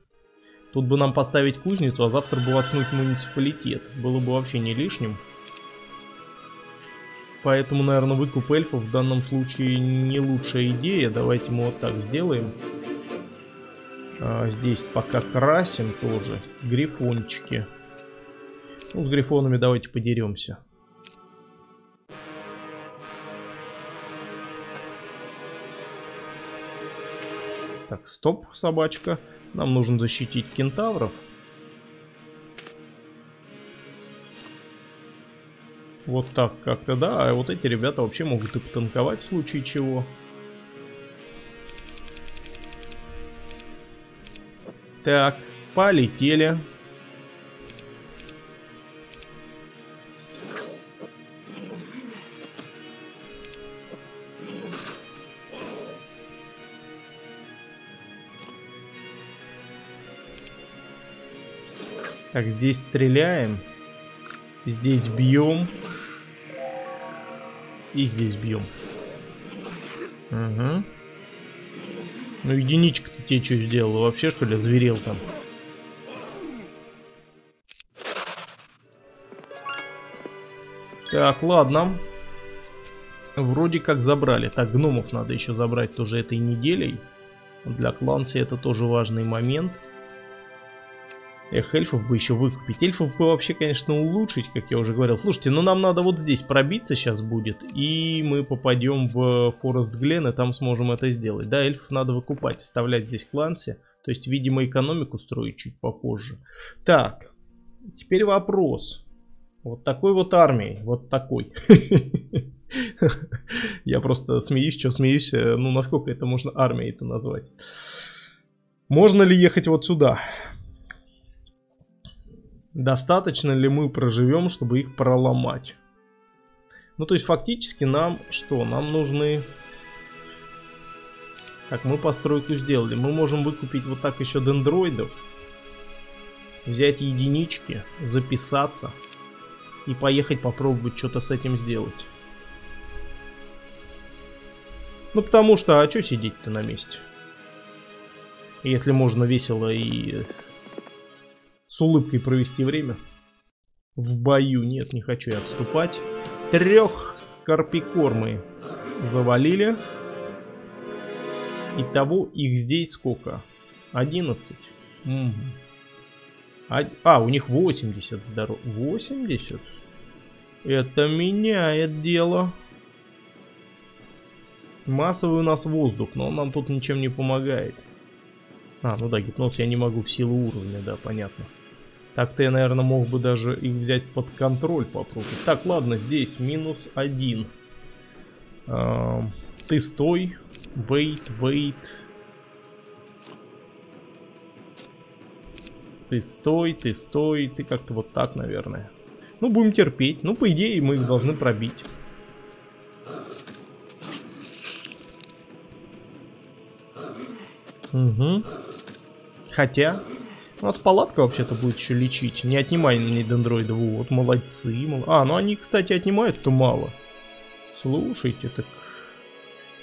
Тут бы нам поставить кузницу, а завтра бы воткнуть муниципалитет. Было бы вообще не лишним. Поэтому, наверное, выкуп эльфов в данном случае не лучшая идея. Давайте мы вот так сделаем. А, здесь пока красим тоже. Грифончики. Ну, с грифонами давайте подеремся. Так, стоп, собачка. Нам нужно защитить кентавров. Вот так как-то, да. А вот эти ребята вообще могут и потанковать в случае чего. Так, полетели. Так, здесь стреляем. Здесь бьем. И здесь бьем. Угу. Ну, единичка-то тебе что сделала? Вообще, что ли, зверел там? Так, ладно. Вроде как забрали. Так, гномов надо еще забрать тоже этой неделей. Для кланси это тоже важный момент. Эх, эльфов бы еще выкупить. Эльфов бы вообще, конечно, улучшить, как я уже говорил. Слушайте, ну нам надо вот здесь пробиться сейчас будет. И мы попадем в Форест Глен, и там сможем это сделать. Да, эльфов надо выкупать, оставлять здесь кланси. То есть, видимо, экономику строить чуть попозже. Так, теперь вопрос. Вот такой вот армией, вот такой. Я просто смеюсь, что смеюсь, э, ну насколько это можно армией это назвать. Можно ли ехать вот сюда? Достаточно ли мы проживем, чтобы их проломать? Ну, то есть, фактически нам что? Нам нужны... Так, мы постройку сделали. Мы можем выкупить вот так еще дендроидов. Взять единички, записаться. И поехать попробовать что-то с этим сделать. Ну, потому что, а что сидеть-то на месте? Если можно весело и с улыбкой провести время. В бою нет, не хочу я отступать. Трех скорпикор мы завалили. Итого их здесь сколько? 11. Угу. А, а, у них 80 здоров. 80? Это меняет дело. Массовый у нас воздух, но он нам тут ничем не помогает. А, ну да, гипноз я не могу в силу уровня, да, понятно. Так-то я, наверное, мог бы даже их взять под контроль попробовать. Так, ладно, здесь минус один. А, ты стой. Wait, wait. Ты стой, ты стой. Ты как-то вот так, наверное. Ну, будем терпеть. Ну, по идее, мы их должны пробить. Угу. Хотя, у нас палатка вообще-то будет еще лечить. Не отнимай ней дендроидов. Вот, молодцы. Мол... А, ну они, кстати, отнимают-то мало. Слушайте, так...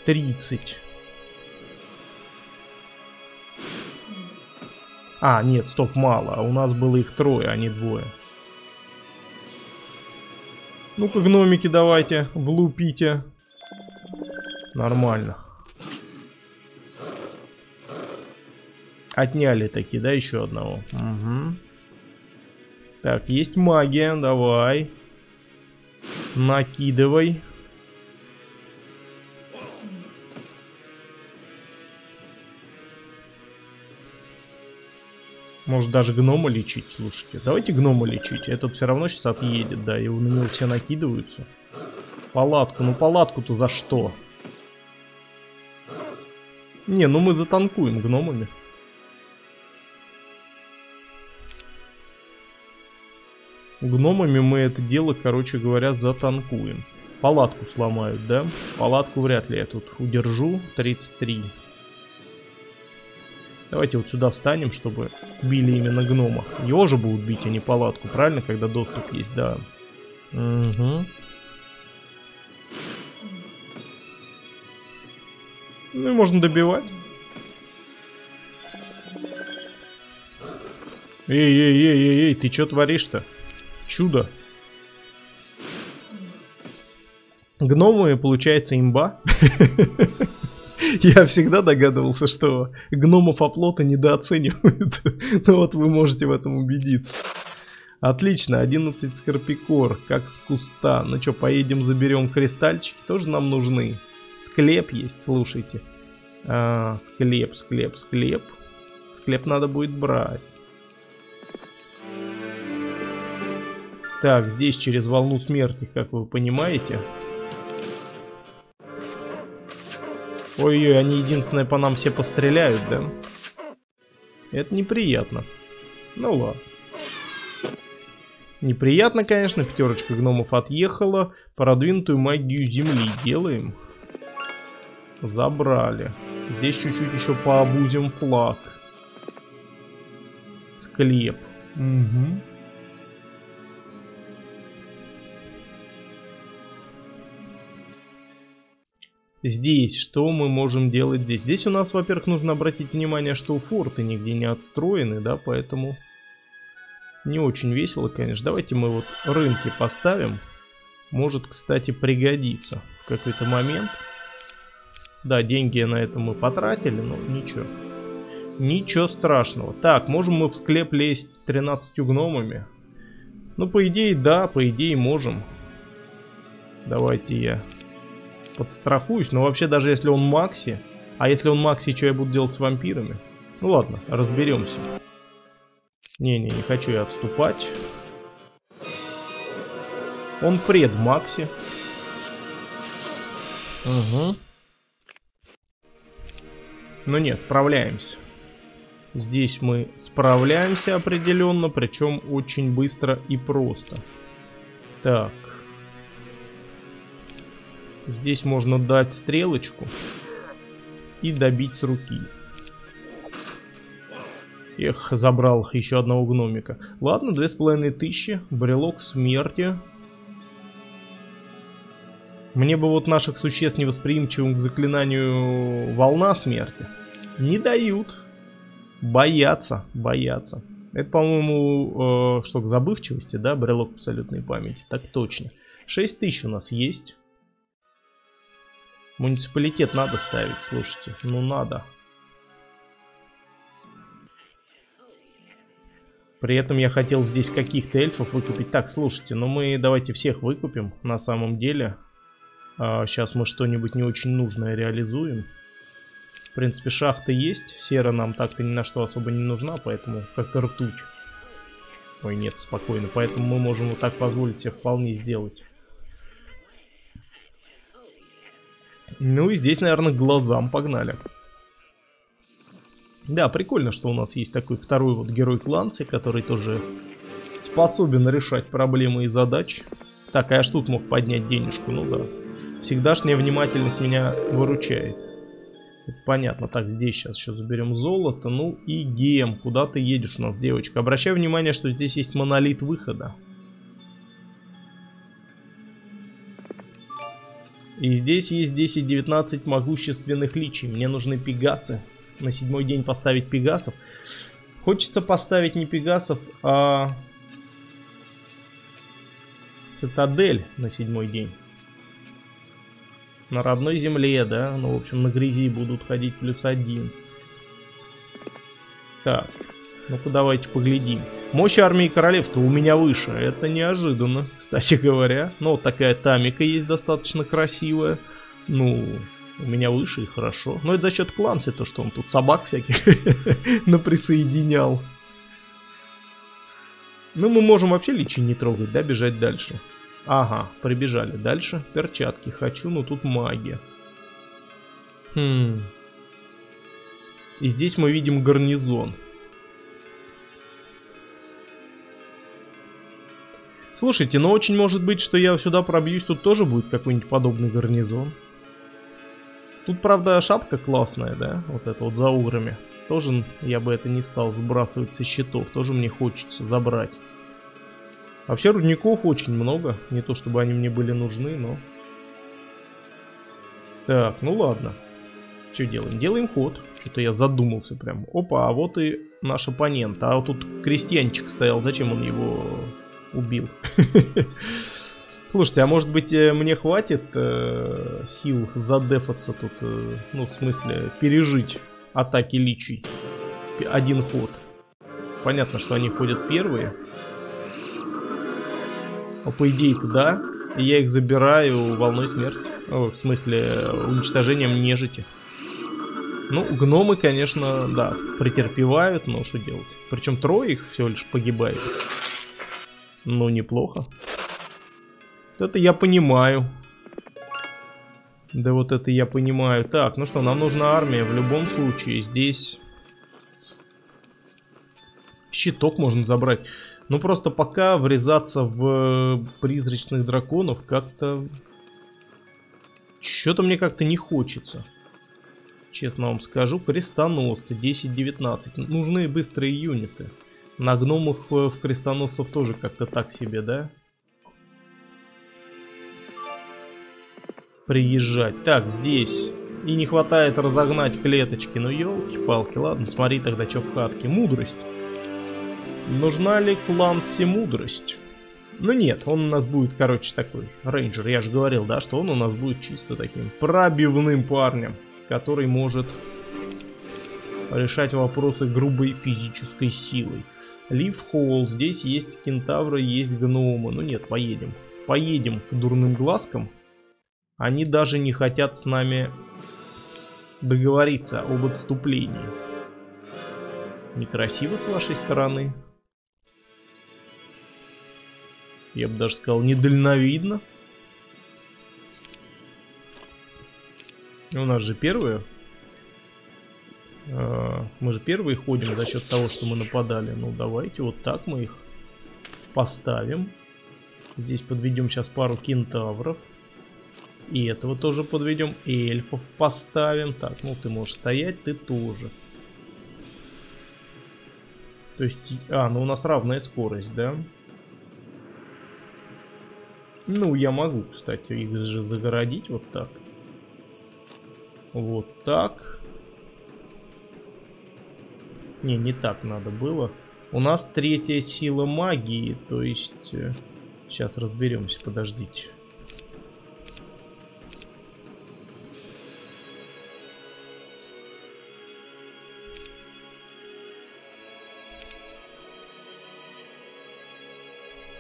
30. А, нет, стоп, мало. У нас было их трое, а не двое. Ну-ка, гномики, давайте, влупите. Нормально. Отняли таки, да, еще одного. Угу. Так, есть магия, давай. Накидывай. Может даже гнома лечить, слушайте. Давайте гнома лечить. Этот все равно сейчас отъедет, да, и на него все накидываются. Палатку, ну палатку-то за что? Не, ну мы затанкуем гномами. Гномами мы это дело, короче говоря, затанкуем. Палатку сломают, да? Палатку вряд ли я тут удержу. 33. Давайте вот сюда встанем, чтобы били именно гнома. Его же будут бить, а не палатку, правильно? Когда доступ есть, да. Угу. Ну и можно добивать. Эй-эй-эй-эй, ты что творишь-то? Чудо. Гномы, получается, имба. Я всегда догадывался, что гномов оплота недооценивают. Но вот вы можете в этом убедиться. Отлично, 11 скорпикор, как с куста. Ну что, поедем заберем кристальчики, тоже нам нужны. Склеп есть, слушайте. А, склеп, склеп, склеп. Склеп надо будет брать. Так, здесь через волну смерти, как вы понимаете. Ой-ой, они единственное по нам все постреляют, да? Это неприятно. Ну ладно. Неприятно, конечно, пятерочка гномов отъехала. Продвинутую магию земли делаем. Забрали. Здесь чуть-чуть еще пообузим флаг. Склеп. Угу. Здесь, что мы можем делать здесь? Здесь у нас, во-первых, нужно обратить внимание, что форты нигде не отстроены, да, поэтому не очень весело, конечно. Давайте мы вот рынки поставим. Может, кстати, пригодиться в какой-то момент. Да, деньги на это мы потратили, но ничего. Ничего страшного. Так, можем мы в склеп лезть 13 гномами? Ну, по идее, да, по идее, можем. Давайте я подстрахуюсь. Но вообще, даже если он Макси... А если он Макси, что я буду делать с вампирами? Ну ладно, разберемся. Не-не, не хочу я отступать. Он пред Макси. Угу. Ну нет, справляемся. Здесь мы справляемся определенно, причем очень быстро и просто. Так. Здесь можно дать стрелочку и добить с руки. Эх, забрал еще одного гномика. Ладно, две с половиной тысячи. Брелок смерти. Мне бы вот наших существ невосприимчивым к заклинанию волна смерти не дают. Боятся, боятся. Это, по-моему, э, что к забывчивости, да? Брелок абсолютной памяти. Так точно. 6 тысяч у нас есть. Муниципалитет надо ставить, слушайте. Ну, надо. При этом я хотел здесь каких-то эльфов выкупить. Так, слушайте, ну мы давайте всех выкупим на самом деле. А, сейчас мы что-нибудь не очень нужное реализуем. В принципе, шахта есть. Сера нам так-то ни на что особо не нужна, поэтому как ртуть. Ой, нет, спокойно. Поэтому мы можем вот так позволить себе вполне сделать. Ну и здесь, наверное, глазам погнали. Да, прикольно, что у нас есть такой второй вот герой кланцы, который тоже способен решать проблемы и задачи. Так, а я ж тут мог поднять денежку, ну да. Всегдашняя внимательность меня выручает. Это понятно. Так, здесь сейчас еще заберем золото. Ну и гем. Куда ты едешь у нас, девочка? Обращай внимание, что здесь есть монолит выхода. И здесь есть 10-19 могущественных личий. Мне нужны пегасы. На седьмой день поставить пегасов. Хочется поставить не пегасов, а... Цитадель на седьмой день. На родной земле, да? Ну, в общем, на грязи будут ходить плюс один. Так, ну-ка давайте поглядим. Мощь армии королевства у меня выше. Это неожиданно, кстати говоря. Ну, вот такая тамика есть достаточно красивая. Ну, у меня выше и хорошо. Но это за счет кланца, то, что он тут собак всяких наприсоединял. Ну, мы можем вообще личи не трогать, да, бежать дальше. Ага, прибежали. Дальше перчатки хочу, но тут магия. Хм. И здесь мы видим гарнизон. Слушайте, но очень может быть, что я сюда пробьюсь, тут тоже будет какой-нибудь подобный гарнизон. Тут, правда, шапка классная, да? Вот это вот за уграми. Тоже я бы это не стал сбрасывать со счетов. Тоже мне хочется забрать. Вообще рудников очень много. Не то чтобы они мне были нужны, но... Так, ну ладно. Что делаем? Делаем ход. Что-то я задумался прям. Опа, а вот и наш оппонент. А вот тут крестьянчик стоял. Зачем он его убил? Слушайте, а может быть э, мне хватит э, сил задефаться тут? Э, ну, в смысле, пережить атаки личий. Один ход. Понятно, что они ходят первые. Ну, по идее-то да. Я их забираю волной смерти. О, в смысле, уничтожением нежити. Ну, гномы, конечно, да, претерпевают, но что делать? Причем трое их всего лишь погибает. Ну, неплохо. Это я понимаю. Да вот это я понимаю. Так, ну что, нам нужна армия в любом случае. Здесь... Щиток можно забрать. Ну просто пока врезаться в призрачных драконов как-то... Что-то мне как-то не хочется. Честно вам скажу, крестоносцы 10-19. Нужны быстрые юниты. На гномах э, в крестоносцев тоже как-то так себе, да? Приезжать. Так, здесь. И не хватает разогнать клеточки. Ну, елки-палки. Ладно, смотри тогда, что в катке. Мудрость. Нужна ли Кланси мудрость? Ну нет, он у нас будет, короче, такой рейнджер. Я же говорил, да, что он у нас будет чисто таким пробивным парнем, который может решать вопросы грубой физической силой. Лив Холл, здесь есть кентавры, есть гномы. Ну нет, поедем. Поедем к дурным глазкам. Они даже не хотят с нами договориться об отступлении. Некрасиво с вашей стороны. Я бы даже сказал, недальновидно. У нас же первые. А, мы же первые ходим за счет того, что мы нападали. Ну, давайте вот так мы их поставим. Здесь подведем сейчас пару кентавров. И этого тоже подведем. Эльфов поставим. Так, ну ты можешь стоять, ты тоже. То есть, а, ну у нас равная скорость, да? Ну, я могу, кстати, их же загородить вот так. Вот так. Не, не так надо было. У нас третья сила магии, то есть... Сейчас э, разберемся, подождите.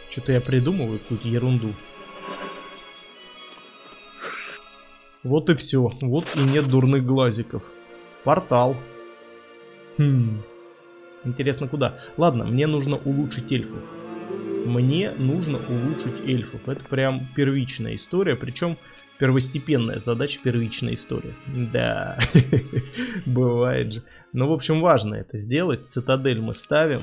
Что-то я придумываю какую-то ерунду. Вот и все. Вот и нет дурных глазиков. Портал. Хм. Интересно, куда? Ладно, мне нужно улучшить эльфов. Мне нужно улучшить эльфов. Это прям первичная история. Причем первостепенная задача, первичная история. Да, бывает же. Но, в общем, важно это сделать. Цитадель мы ставим.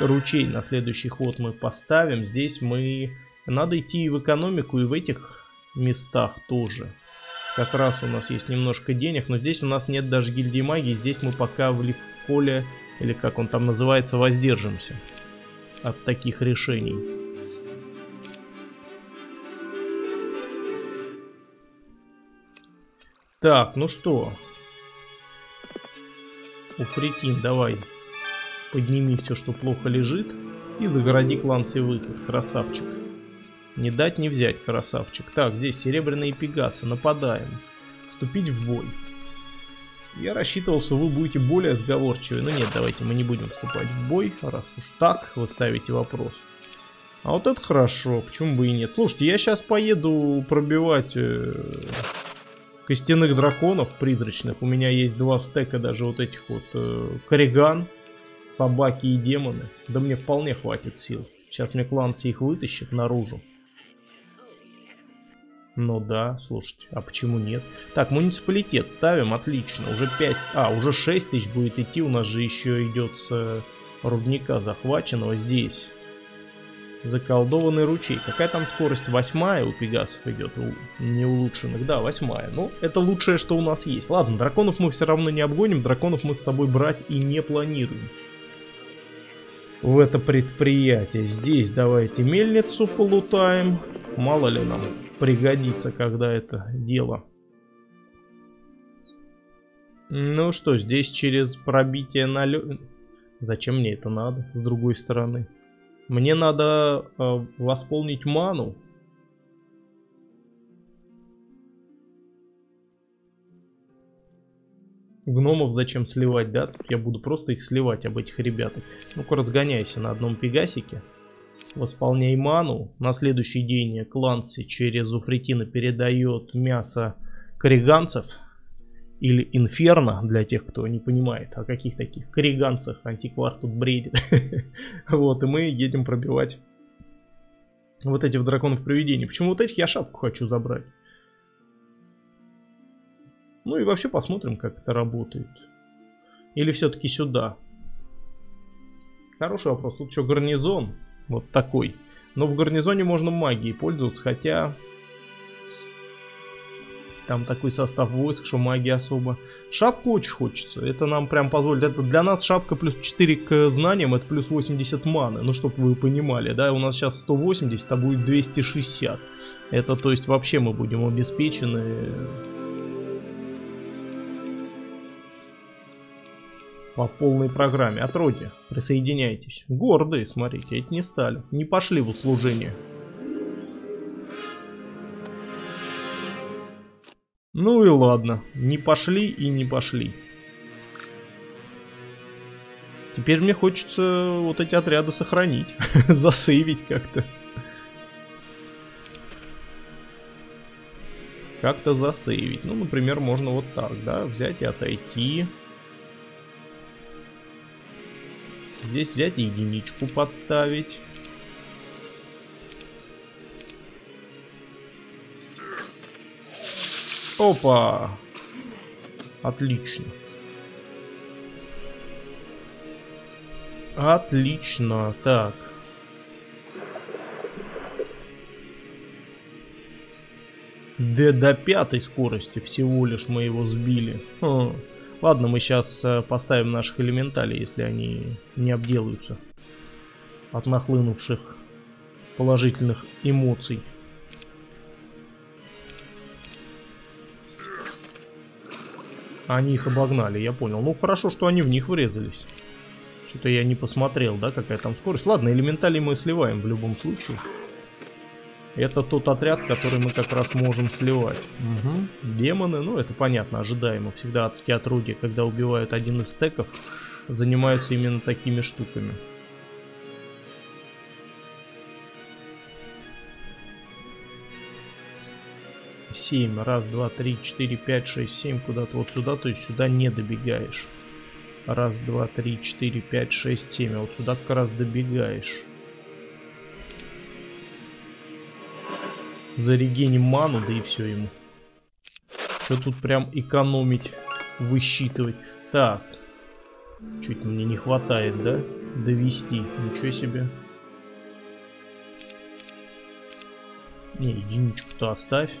Ручей на следующий ход мы поставим. Здесь мы... Надо идти и в экономику, и в этих местах тоже. Как раз у нас есть немножко денег, но здесь у нас нет даже гильдии магии. Здесь мы пока в Ликоле, или как он там называется, воздержимся от таких решений. Так, ну что? Уфрикин, давай. Подними все, что плохо лежит. И загороди кланцы выход. Красавчик. Не дать не взять, красавчик. Так, здесь серебряные пегасы. Нападаем. Вступить в бой. Я рассчитывал, что вы будете более сговорчивы. Но нет, давайте мы не будем вступать в бой. Раз уж так, вы ставите вопрос. А вот это хорошо, почему бы и нет. Слушайте, я сейчас поеду пробивать э, костяных драконов призрачных. У меня есть два стека даже вот этих вот э, корриган, собаки и демоны. Да мне вполне хватит сил. Сейчас мне кланцы их вытащит наружу. Ну да, слушайте, а почему нет? Так, муниципалитет ставим, отлично. Уже 5, а, уже 6 тысяч будет идти. У нас же еще идет с рудника захваченного здесь. Заколдованный ручей. Какая там скорость? Восьмая у пегасов идет, у неулучшенных. Да, восьмая. Ну, это лучшее, что у нас есть. Ладно, драконов мы все равно не обгоним. Драконов мы с собой брать и не планируем. В это предприятие. Здесь давайте мельницу полутаем. Мало ли нам пригодится, когда это дело. Ну что, здесь через пробитие на лед... Зачем мне это надо, с другой стороны? Мне надо э, восполнить ману. Гномов зачем сливать, да? Тут я буду просто их сливать об этих ребятах. Ну-ка разгоняйся на одном пегасике. Восполняй ману. На следующий день Кланси через Уфритина передает мясо корриганцев. Или инферно, для тех, кто не понимает, о каких таких корриганцах антиквар тут бредит. Вот, и мы едем пробивать вот этих драконов привидений. Почему вот этих я шапку хочу забрать? Ну и вообще посмотрим, как это работает. Или все-таки сюда? Хороший вопрос. Тут что, гарнизон? Вот такой. Но в гарнизоне можно магией пользоваться, хотя... Там такой состав войск, что магии особо. Шапку очень хочется. Это нам прям позволит. Это для нас шапка плюс 4 к знаниям, это плюс 80 маны. Ну, чтобы вы понимали, да, у нас сейчас 180, а будет 260. Это, то есть, вообще мы будем обеспечены по полной программе. Отродье, присоединяйтесь. Гордые, смотрите, эти не стали. Не пошли в услужение. Ну и ладно. Не пошли и не пошли. Теперь мне хочется вот эти отряды сохранить, засейвить как-то. Как-то засейвить. Ну, например, можно вот так, да, взять и отойти. Здесь взять единичку подставить. Опа! Отлично. Отлично. Так. Да до пятой скорости всего лишь мы его сбили. Хм. Ладно, мы сейчас э, поставим наших элементалей, если они не обделаются от нахлынувших положительных эмоций. Они их обогнали, я понял. Ну, хорошо, что они в них врезались. Что-то я не посмотрел, да, какая там скорость. Ладно, элементали мы сливаем в любом случае. Это тот отряд, который мы как раз можем сливать. Угу. Демоны, ну это понятно, ожидаемо. Всегда адские отродья, когда убивают один из стеков, занимаются именно такими штуками. Семь. Раз, два, три, четыре, пять, шесть, семь. Куда-то вот сюда, то есть сюда не добегаешь. Раз, два, три, четыре, пять, шесть, семь. А вот сюда как раз добегаешь. Зарегеним ману, да и все ему. Что тут прям экономить, высчитывать. Так. Чуть мне не хватает, да? Довести. Ничего себе. Не, единичку-то оставь.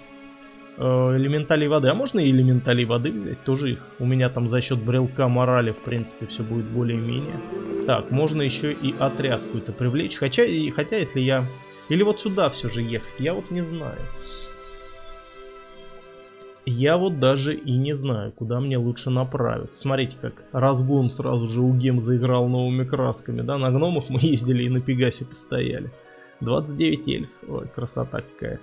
Э, элементалей воды. А можно и элементалей воды взять? Тоже их. У меня там за счет брелка морали, в принципе, все будет более-менее. Так, можно еще и отряд какой-то привлечь. Хотя, и, хотя если я или вот сюда все же ехать? Я вот не знаю. Я вот даже и не знаю, куда мне лучше направить. Смотрите, как разгон сразу же у гем заиграл новыми красками. Да, на гномах мы ездили и на Пегасе постояли. 29 эльф. Ой, красота какая.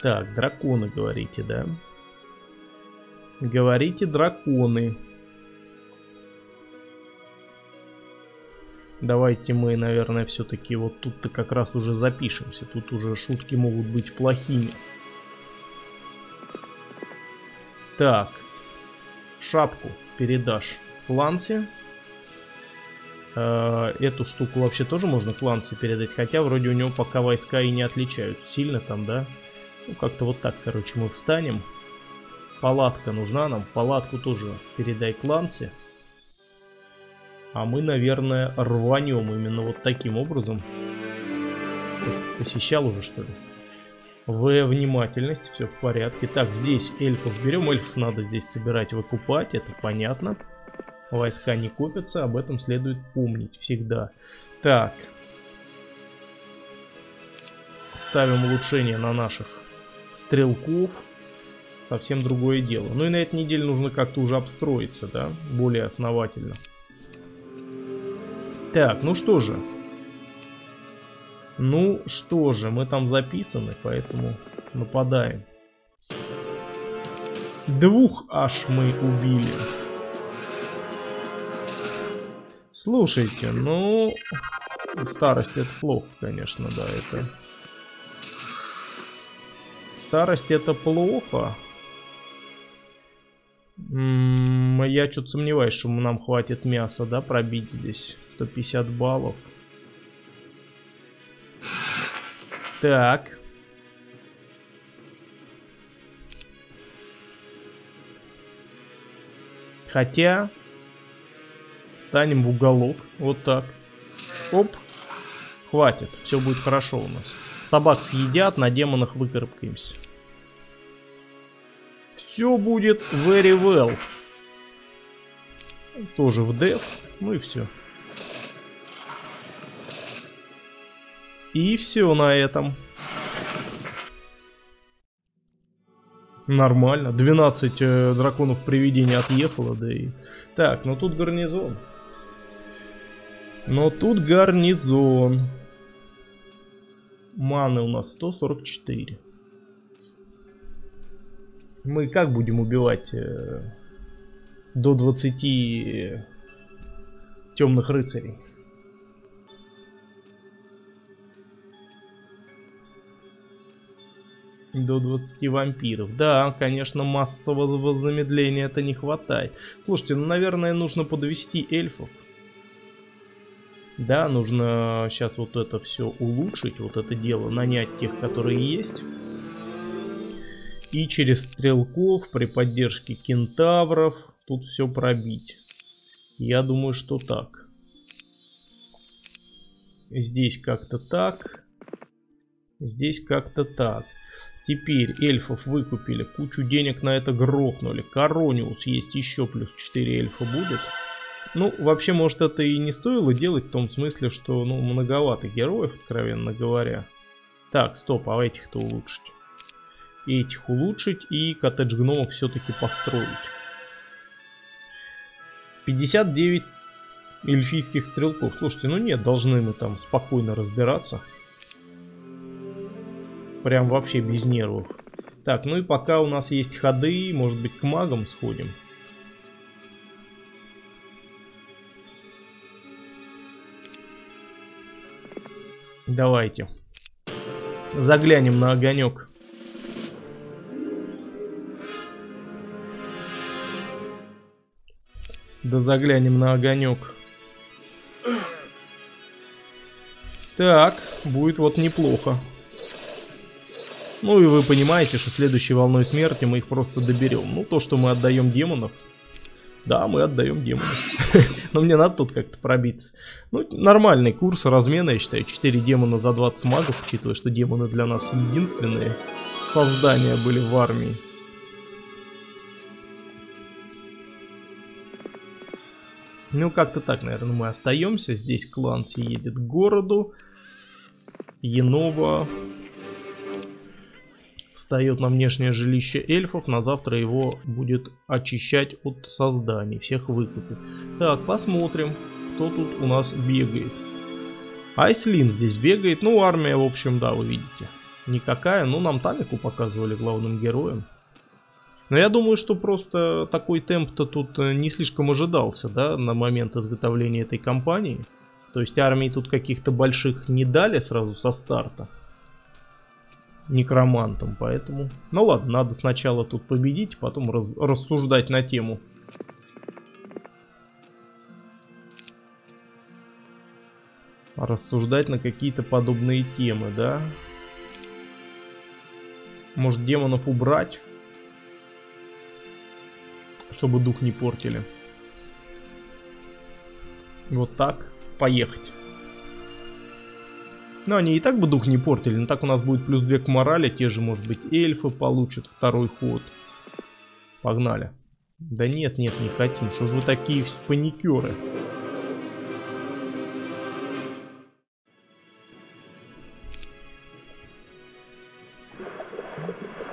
Так, драконы говорите, да? Говорите драконы. Давайте мы, наверное, все-таки вот тут-то как раз уже запишемся. Тут уже шутки могут быть плохими. Так. Шапку передашь Лансе. Э, эту штуку вообще тоже можно Лансе передать. Хотя вроде у него пока войска и не отличают. Сильно там, да? Ну, как-то вот так, короче, мы встанем. Палатка нужна нам. Палатку тоже передай к Лансе. А мы, наверное, рванем именно вот таким образом. Посещал уже, что ли? В внимательность, все в порядке. Так, здесь эльфов берем. Эльфов надо здесь собирать, выкупать, это понятно. Войска не копятся, об этом следует помнить всегда. Так. Ставим улучшение на наших стрелков. Совсем другое дело. Ну и на этой неделе нужно как-то уже обстроиться, да, более основательно. Так, ну что же. Ну что же, мы там записаны, поэтому нападаем. Двух аж мы убили. Слушайте, ну... Старость это плохо, конечно, да, это... Старость это плохо. Я что-то сомневаюсь, что нам хватит мяса, да, пробить здесь 150 баллов. Так. Хотя, станем в уголок, вот так. Оп, хватит, все будет хорошо у нас. Собак съедят, на демонах выкарабкаемся. Все будет very well. Тоже в деф. Ну и все. И все на этом. Нормально. 12 э, драконов привидения отъехало, да и... Так, но тут гарнизон. Но тут гарнизон. Маны у нас 144. Мы как будем убивать э, до 20 темных рыцарей. До 20 вампиров. Да, конечно, массового замедления это не хватает. Слушайте, ну, наверное, нужно подвести эльфов. Да, нужно сейчас вот это все улучшить, вот это дело, нанять тех, которые есть. И через стрелков при поддержке кентавров тут все пробить. Я думаю, что так. Здесь как-то так. Здесь как-то так. Теперь эльфов выкупили, кучу денег на это грохнули. Корониус есть еще плюс 4 эльфа будет. Ну, вообще, может, это и не стоило делать в том смысле, что, ну, многовато героев, откровенно говоря. Так, стоп, а этих-то улучшить. Этих улучшить и коттедж гномов все-таки построить. 59 эльфийских стрелков. Слушайте, ну нет, должны мы там спокойно разбираться. Прям вообще без нервов. Так, ну и пока у нас есть ходы, может быть к магам сходим. Давайте. Заглянем на огонек. Да заглянем на огонек. Так, будет вот неплохо. Ну и вы понимаете, что следующей волной смерти мы их просто доберем. Ну, то, что мы отдаем демонов. Да, мы отдаем демонов. Но мне надо тут как-то пробиться. Ну, нормальный курс размена, я считаю. 4 демона за 20 магов, учитывая, что демоны для нас единственные создания были в армии. Ну, как-то так, наверное, мы остаемся. Здесь Кланси едет к городу. Енова встает на внешнее жилище эльфов, на завтра его будет очищать от созданий, всех выкупит. Так, посмотрим, кто тут у нас бегает. Айслин здесь бегает, ну армия, в общем, да, вы видите. Никакая, ну нам Тамику показывали главным героем. Но я думаю, что просто такой темп-то тут э, не слишком ожидался, да, на момент изготовления этой кампании. То есть армии тут каких-то больших не дали сразу со старта некромантом, поэтому... Ну ладно, надо сначала тут победить, потом раз рассуждать на тему. Рассуждать на какие-то подобные темы, да? Может демонов убрать? Чтобы дух не портили. Вот так. Поехать. Ну, они и так бы дух не портили, но так у нас будет плюс 2 к морали, те же, может быть, эльфы получат второй ход. Погнали. Да нет, нет, не хотим. Что же вы такие паникеры?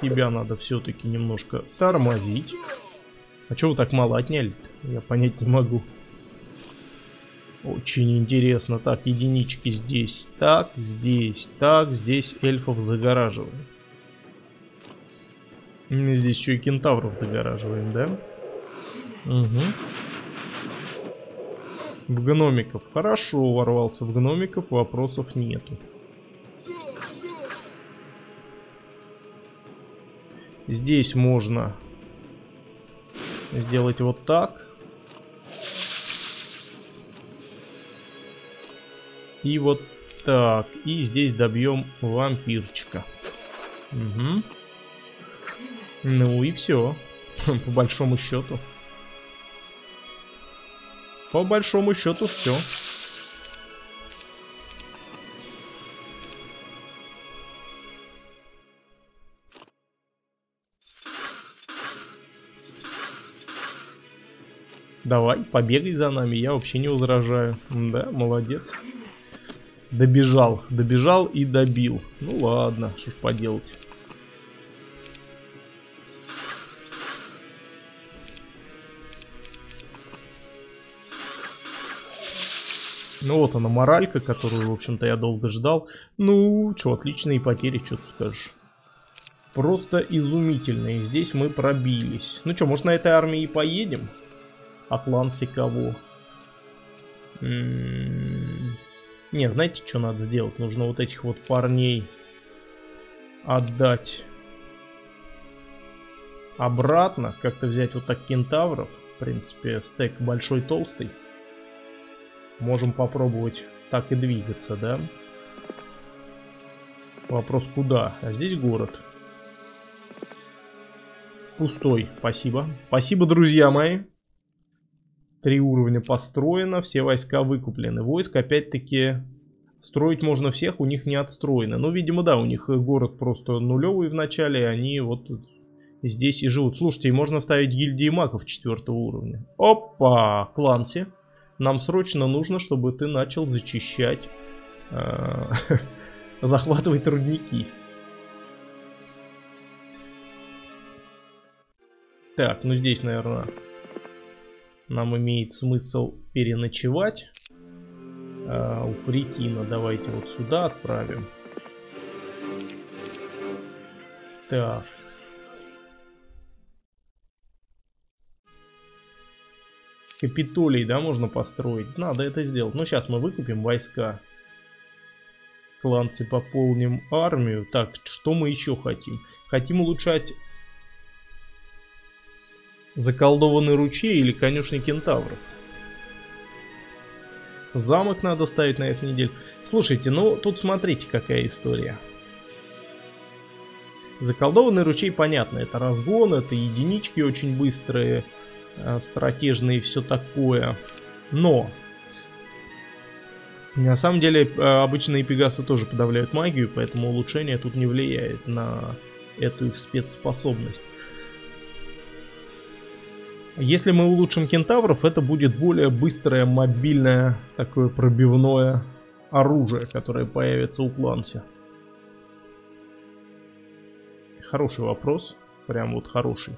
Тебя надо все-таки немножко тормозить. А что вы так мало отняли -то? Я понять не могу. Очень интересно. Так, единички здесь. Так, здесь. Так, здесь эльфов загораживаем. Мы здесь еще и кентавров загораживаем, да? Угу. В гномиков. Хорошо, ворвался в гномиков, вопросов нету. Здесь можно сделать вот так. И вот так. И здесь добьем вампирчика. Угу. Ну и все. По большому счету. По большому счету все. Давай, побегай за нами, я вообще не возражаю. Да, молодец. Добежал, добежал и добил. Ну ладно, что ж поделать. Ну вот она моралька, которую, в общем-то, я долго ждал. Ну, что, отличные потери, что ты скажешь. Просто изумительные. Здесь мы пробились. Ну что, может на этой армии и поедем? Атланси кого? М -м нет, знаете, что надо сделать? Нужно вот этих вот парней отдать обратно. Как-то взять вот так кентавров. В принципе, стек большой, толстый. Можем попробовать так и двигаться, да? Вопрос куда? А здесь город. Пустой. Спасибо. Спасибо, друзья мои. Три уровня построено, все войска выкуплены. Войск опять-таки строить можно всех, у них не отстроено. Ну, видимо, да, у них город просто нулевый в начале, они вот здесь и живут. Слушайте, можно ставить гильдии магов четвертого уровня. Опа, Кланси. Нам срочно нужно, чтобы ты начал зачищать, э, захватывать рудники. Так, ну здесь, наверное, нам имеет смысл переночевать. А, у Фрикина давайте вот сюда отправим. Так. Капитолий, да, можно построить. Надо это сделать. Но ну, сейчас мы выкупим войска. Кланцы пополним армию. Так, что мы еще хотим? Хотим улучшать заколдованный ручей или конюшни кентавров. Замок надо ставить на эту неделю. Слушайте, ну тут смотрите какая история. Заколдованный ручей понятно, это разгон, это единички очень быстрые, э, стратежные и все такое. Но на самом деле э, обычные пегасы тоже подавляют магию, поэтому улучшение тут не влияет на эту их спецспособность. Если мы улучшим кентавров, это будет более быстрое, мобильное, такое пробивное оружие, которое появится у Кланси. Хороший вопрос. Прям вот хороший.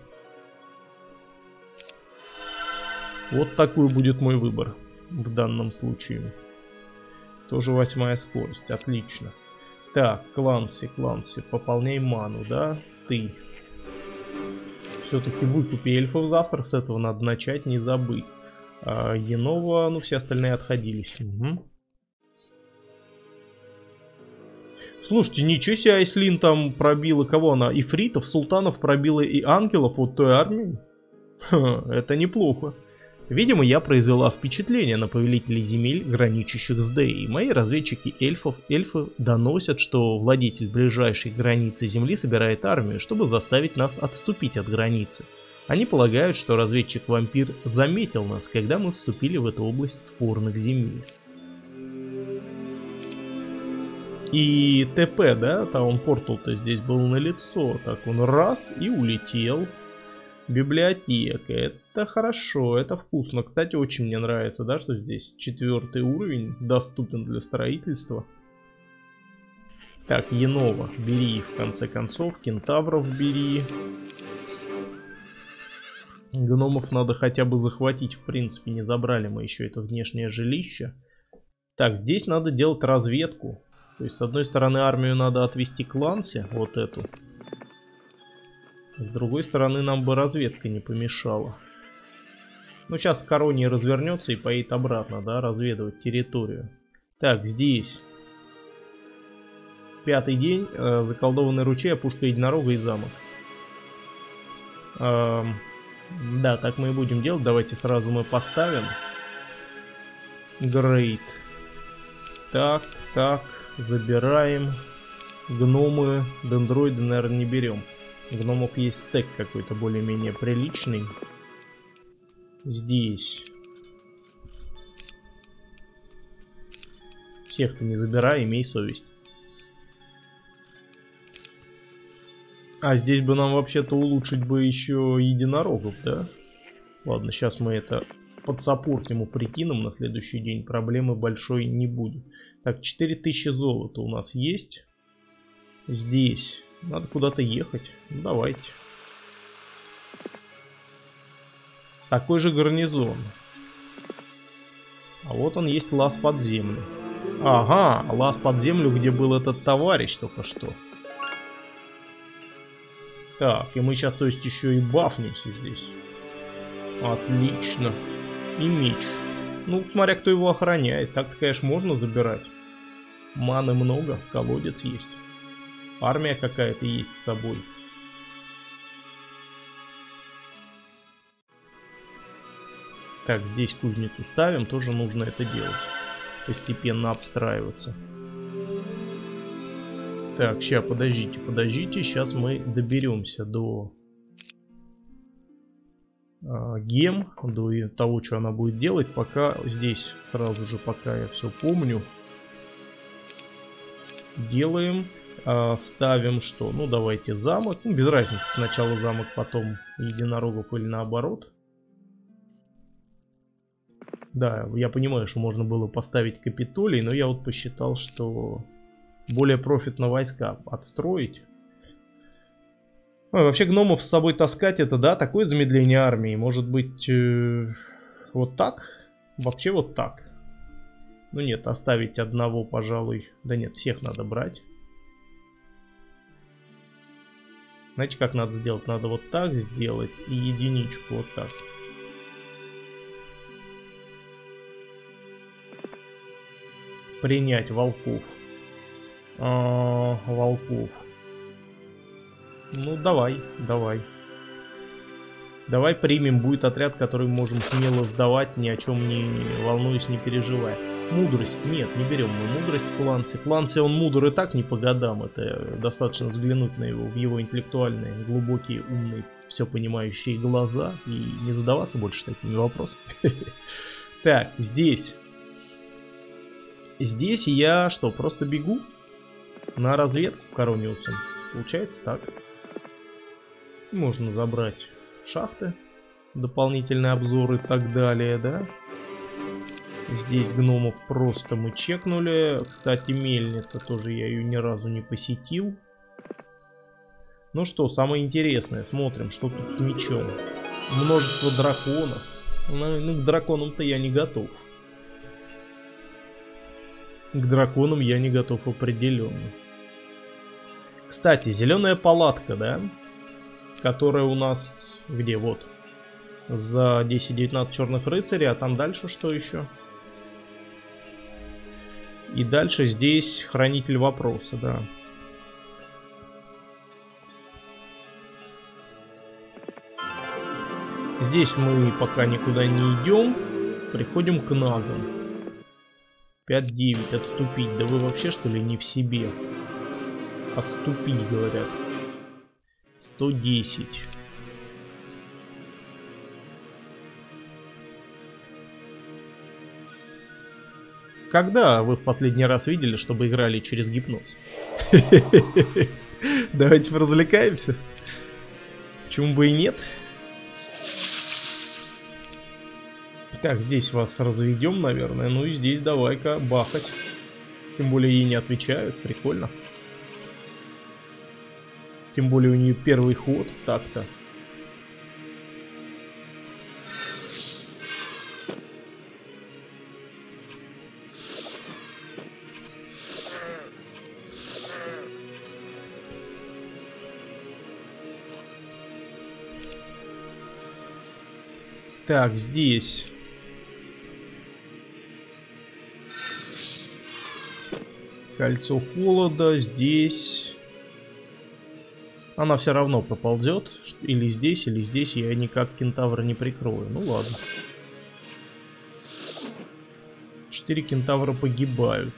Вот такой будет мой выбор в данном случае. Тоже восьмая скорость. Отлично. Так, Кланси, Кланси, пополняй ману, да? Ты. Все-таки выкупи эльфов завтра, с этого надо начать, не забыть. А Енова, ну все остальные отходились. Угу. Слушайте, ничего себе, Айслин там пробила, кого она? Ифритов, султанов пробила и ангелов вот той армии? Ха, это неплохо. Видимо, я произвела впечатление на повелителей земель, граничащих с Деей. Мои разведчики эльфов, эльфы доносят, что владетель ближайшей границы земли собирает армию, чтобы заставить нас отступить от границы. Они полагают, что разведчик-вампир заметил нас, когда мы вступили в эту область спорных земель. И ТП, да, Таун Портал-то здесь был на лицо. Так он раз и улетел. Библиотека. Это хорошо, это вкусно. Кстати, очень мне нравится, да, что здесь четвертый уровень доступен для строительства. Так, Енова, бери их в конце концов. Кентавров бери. Гномов надо хотя бы захватить, в принципе, не забрали мы еще это внешнее жилище. Так, здесь надо делать разведку. То есть, с одной стороны, армию надо отвести к Лансе, вот эту. С другой стороны, нам бы разведка не помешала. Ну, сейчас Короний развернется и поедет обратно, да, разведывать территорию. Так, здесь. Пятый день. Э, заколдованный ручей, опушка единорога и замок. Э, да, так мы и будем делать. Давайте сразу мы поставим. Грейт. Так, так, забираем. Гномы, дендроиды, наверное, не берем. Гномов есть стек какой-то более-менее приличный. Здесь. Всех ты не забирай, имей совесть. А здесь бы нам вообще-то улучшить бы еще единорогов, да? Ладно, сейчас мы это подсаппортим у прикинем на следующий день. Проблемы большой не будет. Так, 4000 золота у нас есть. Здесь. Надо куда-то ехать. Ну, давайте. Такой же гарнизон. А вот он есть лаз под землю. Ага, лаз под землю, где был этот товарищ только что. Так, и мы сейчас, то есть, еще и бафнемся здесь. Отлично. и меч. Ну, смотря кто его охраняет. Так-то, конечно, можно забирать. Маны много, колодец есть. Армия какая-то есть с собой. Так, здесь кузницу ставим, тоже нужно это делать. Постепенно обстраиваться. Так, сейчас, подождите, подождите, сейчас мы доберемся до э, гем, до того, что она будет делать, пока здесь, сразу же, пока я все помню, делаем, э, ставим что? Ну, давайте замок, ну, без разницы, сначала замок, потом единорогов или наоборот. Да, я понимаю, что можно было поставить Капитолий, но я вот посчитал, что более профитно войска отстроить. Ну, вообще гномов с собой таскать это, да, такое замедление армии. Может быть, э, вот так? Вообще вот так. Ну нет, оставить одного, пожалуй. Да нет, всех надо брать. Знаете, как надо сделать? Надо вот так сделать и единичку вот так. Принять волков. А, волков. Ну, давай, давай. Давай примем, будет отряд, который можем смело сдавать, ни о чем не волнуясь, не переживая. Мудрость, нет, не берем мы мудрость Кланси. Кланси он мудр и так не по годам, это достаточно взглянуть на его, в его интеллектуальные, глубокие, умные, все понимающие глаза и не задаваться больше такими вопросами. Так, здесь Здесь я что, просто бегу на разведку Корониусом? Получается так. Можно забрать шахты, дополнительный обзор и так далее, да? Здесь гномов просто мы чекнули. Кстати, мельница тоже я ее ни разу не посетил. Ну что, самое интересное, смотрим, что тут с мечом. Множество драконов. Ну, ну к драконам-то я не готов. К драконам я не готов определенно. Кстати, зеленая палатка, да? Которая у нас... Где? Вот. За 10-19 черных рыцарей. А там дальше что еще? И дальше здесь хранитель вопроса, да. Здесь мы пока никуда не идем. Приходим к нагам. 5-9, отступить. Да вы вообще что ли не в себе? Отступить, говорят. 110. Когда вы в последний раз видели, чтобы играли через гипноз? Давайте поразвлекаемся. Почему бы и нет? Так, здесь вас разведем, наверное. Ну и здесь давай-ка бахать. Тем более ей не отвечают. Прикольно. Тем более у нее первый ход. Так-то. Так, здесь Кольцо холода здесь... Она все равно проползет. Или здесь, или здесь. Я никак кентавра не прикрою. Ну ладно. Четыре кентавра погибают.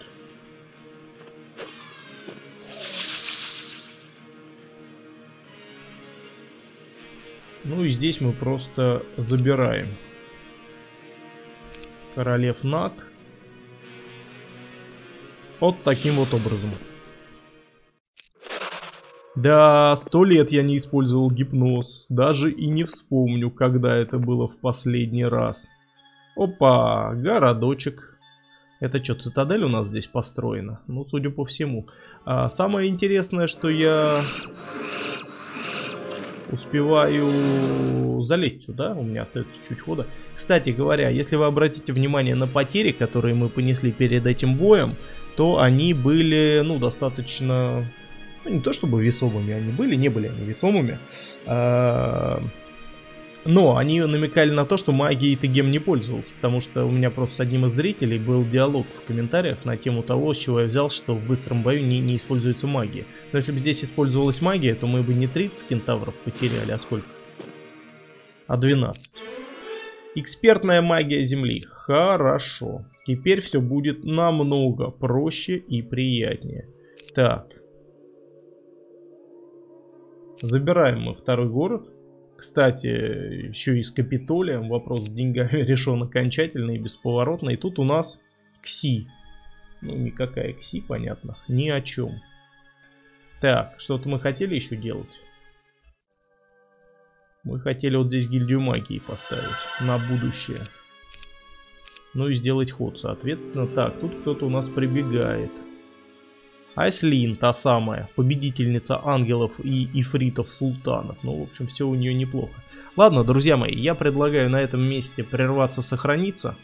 Ну и здесь мы просто забираем. Королев Наг. Вот таким вот образом. Да, сто лет я не использовал гипноз. Даже и не вспомню, когда это было в последний раз. Опа, городочек. Это что, цитадель у нас здесь построена? Ну, судя по всему. А, самое интересное, что я успеваю залезть сюда. У меня остается чуть хода. Кстати говоря, если вы обратите внимание на потери, которые мы понесли перед этим боем, то они были, ну, достаточно, ну, не то чтобы весомыми они были, не были они весомыми. А, Но они намекали на то, что магией ты гем не пользовался, потому что у меня просто с одним из зрителей был диалог в комментариях на тему того, с чего я взял, что в быстром бою не, не используется магия. Но если бы здесь использовалась магия, то мы бы не 30 кентавров потеряли, а сколько? А 12. Экспертная магия Земли. Хорошо. Теперь все будет намного проще и приятнее. Так. Забираем мы второй город. Кстати, еще и с Капитолием вопрос с деньгами решен окончательно и бесповоротно. И тут у нас КСИ. Ну, никакая КСИ, понятно. Ни о чем. Так, что-то мы хотели еще делать? Мы хотели вот здесь гильдию магии поставить на будущее. Ну и сделать ход, соответственно. Так, тут кто-то у нас прибегает. Айслин, та самая, победительница ангелов и ифритов султанов. Ну, в общем, все у нее неплохо. Ладно, друзья мои, я предлагаю на этом месте прерваться, сохраниться,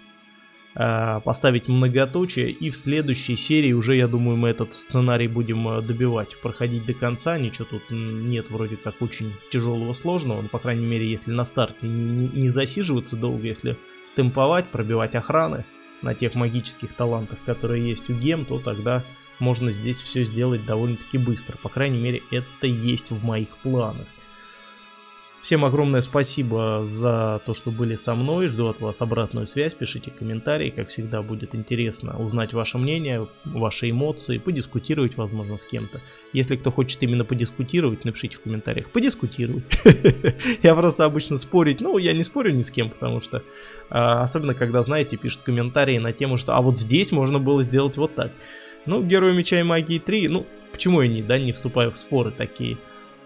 поставить многоточие, и в следующей серии уже, я думаю, мы этот сценарий будем э, добивать, проходить до конца. Ничего тут нет вроде как очень тяжелого, сложного, ну, по крайней мере, если на старте не, не засиживаться долго, если темповать, пробивать охраны на тех магических талантах, которые есть у гем, то тогда можно здесь все сделать довольно-таки быстро. По крайней мере, это есть в моих планах. Всем огромное спасибо за то, что были со мной. Жду от вас обратную связь. Пишите комментарии. Как всегда, будет интересно узнать ваше мнение, ваши эмоции, подискутировать, возможно, с кем-то. Если кто хочет именно подискутировать, напишите в комментариях. Подискутировать. Я просто обычно спорить. Ну, я не спорю ни с кем, потому что... А, особенно, когда, знаете, пишут комментарии на тему, что «А вот здесь можно было сделать вот так». Ну, Герой Меча и Магии 3, ну, почему я не, да, не вступаю в споры такие?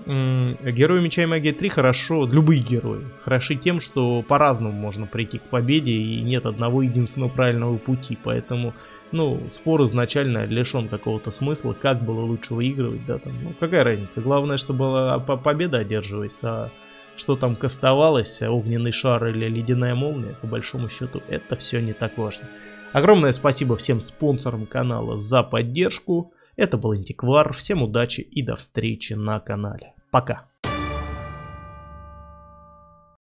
Герои Меча и Магии 3 хорошо, любые герои, хороши тем, что по-разному можно прийти к победе и нет одного единственного правильного пути, поэтому, ну, спор изначально лишен какого-то смысла, как было лучше выигрывать, да, там, ну, какая разница, главное, чтобы победа одерживается, а что там кастовалось, огненный шар или ледяная молния, по большому счету, это все не так важно. Огромное спасибо всем спонсорам канала за поддержку. Это был Антиквар. Всем удачи и до встречи на канале. Пока.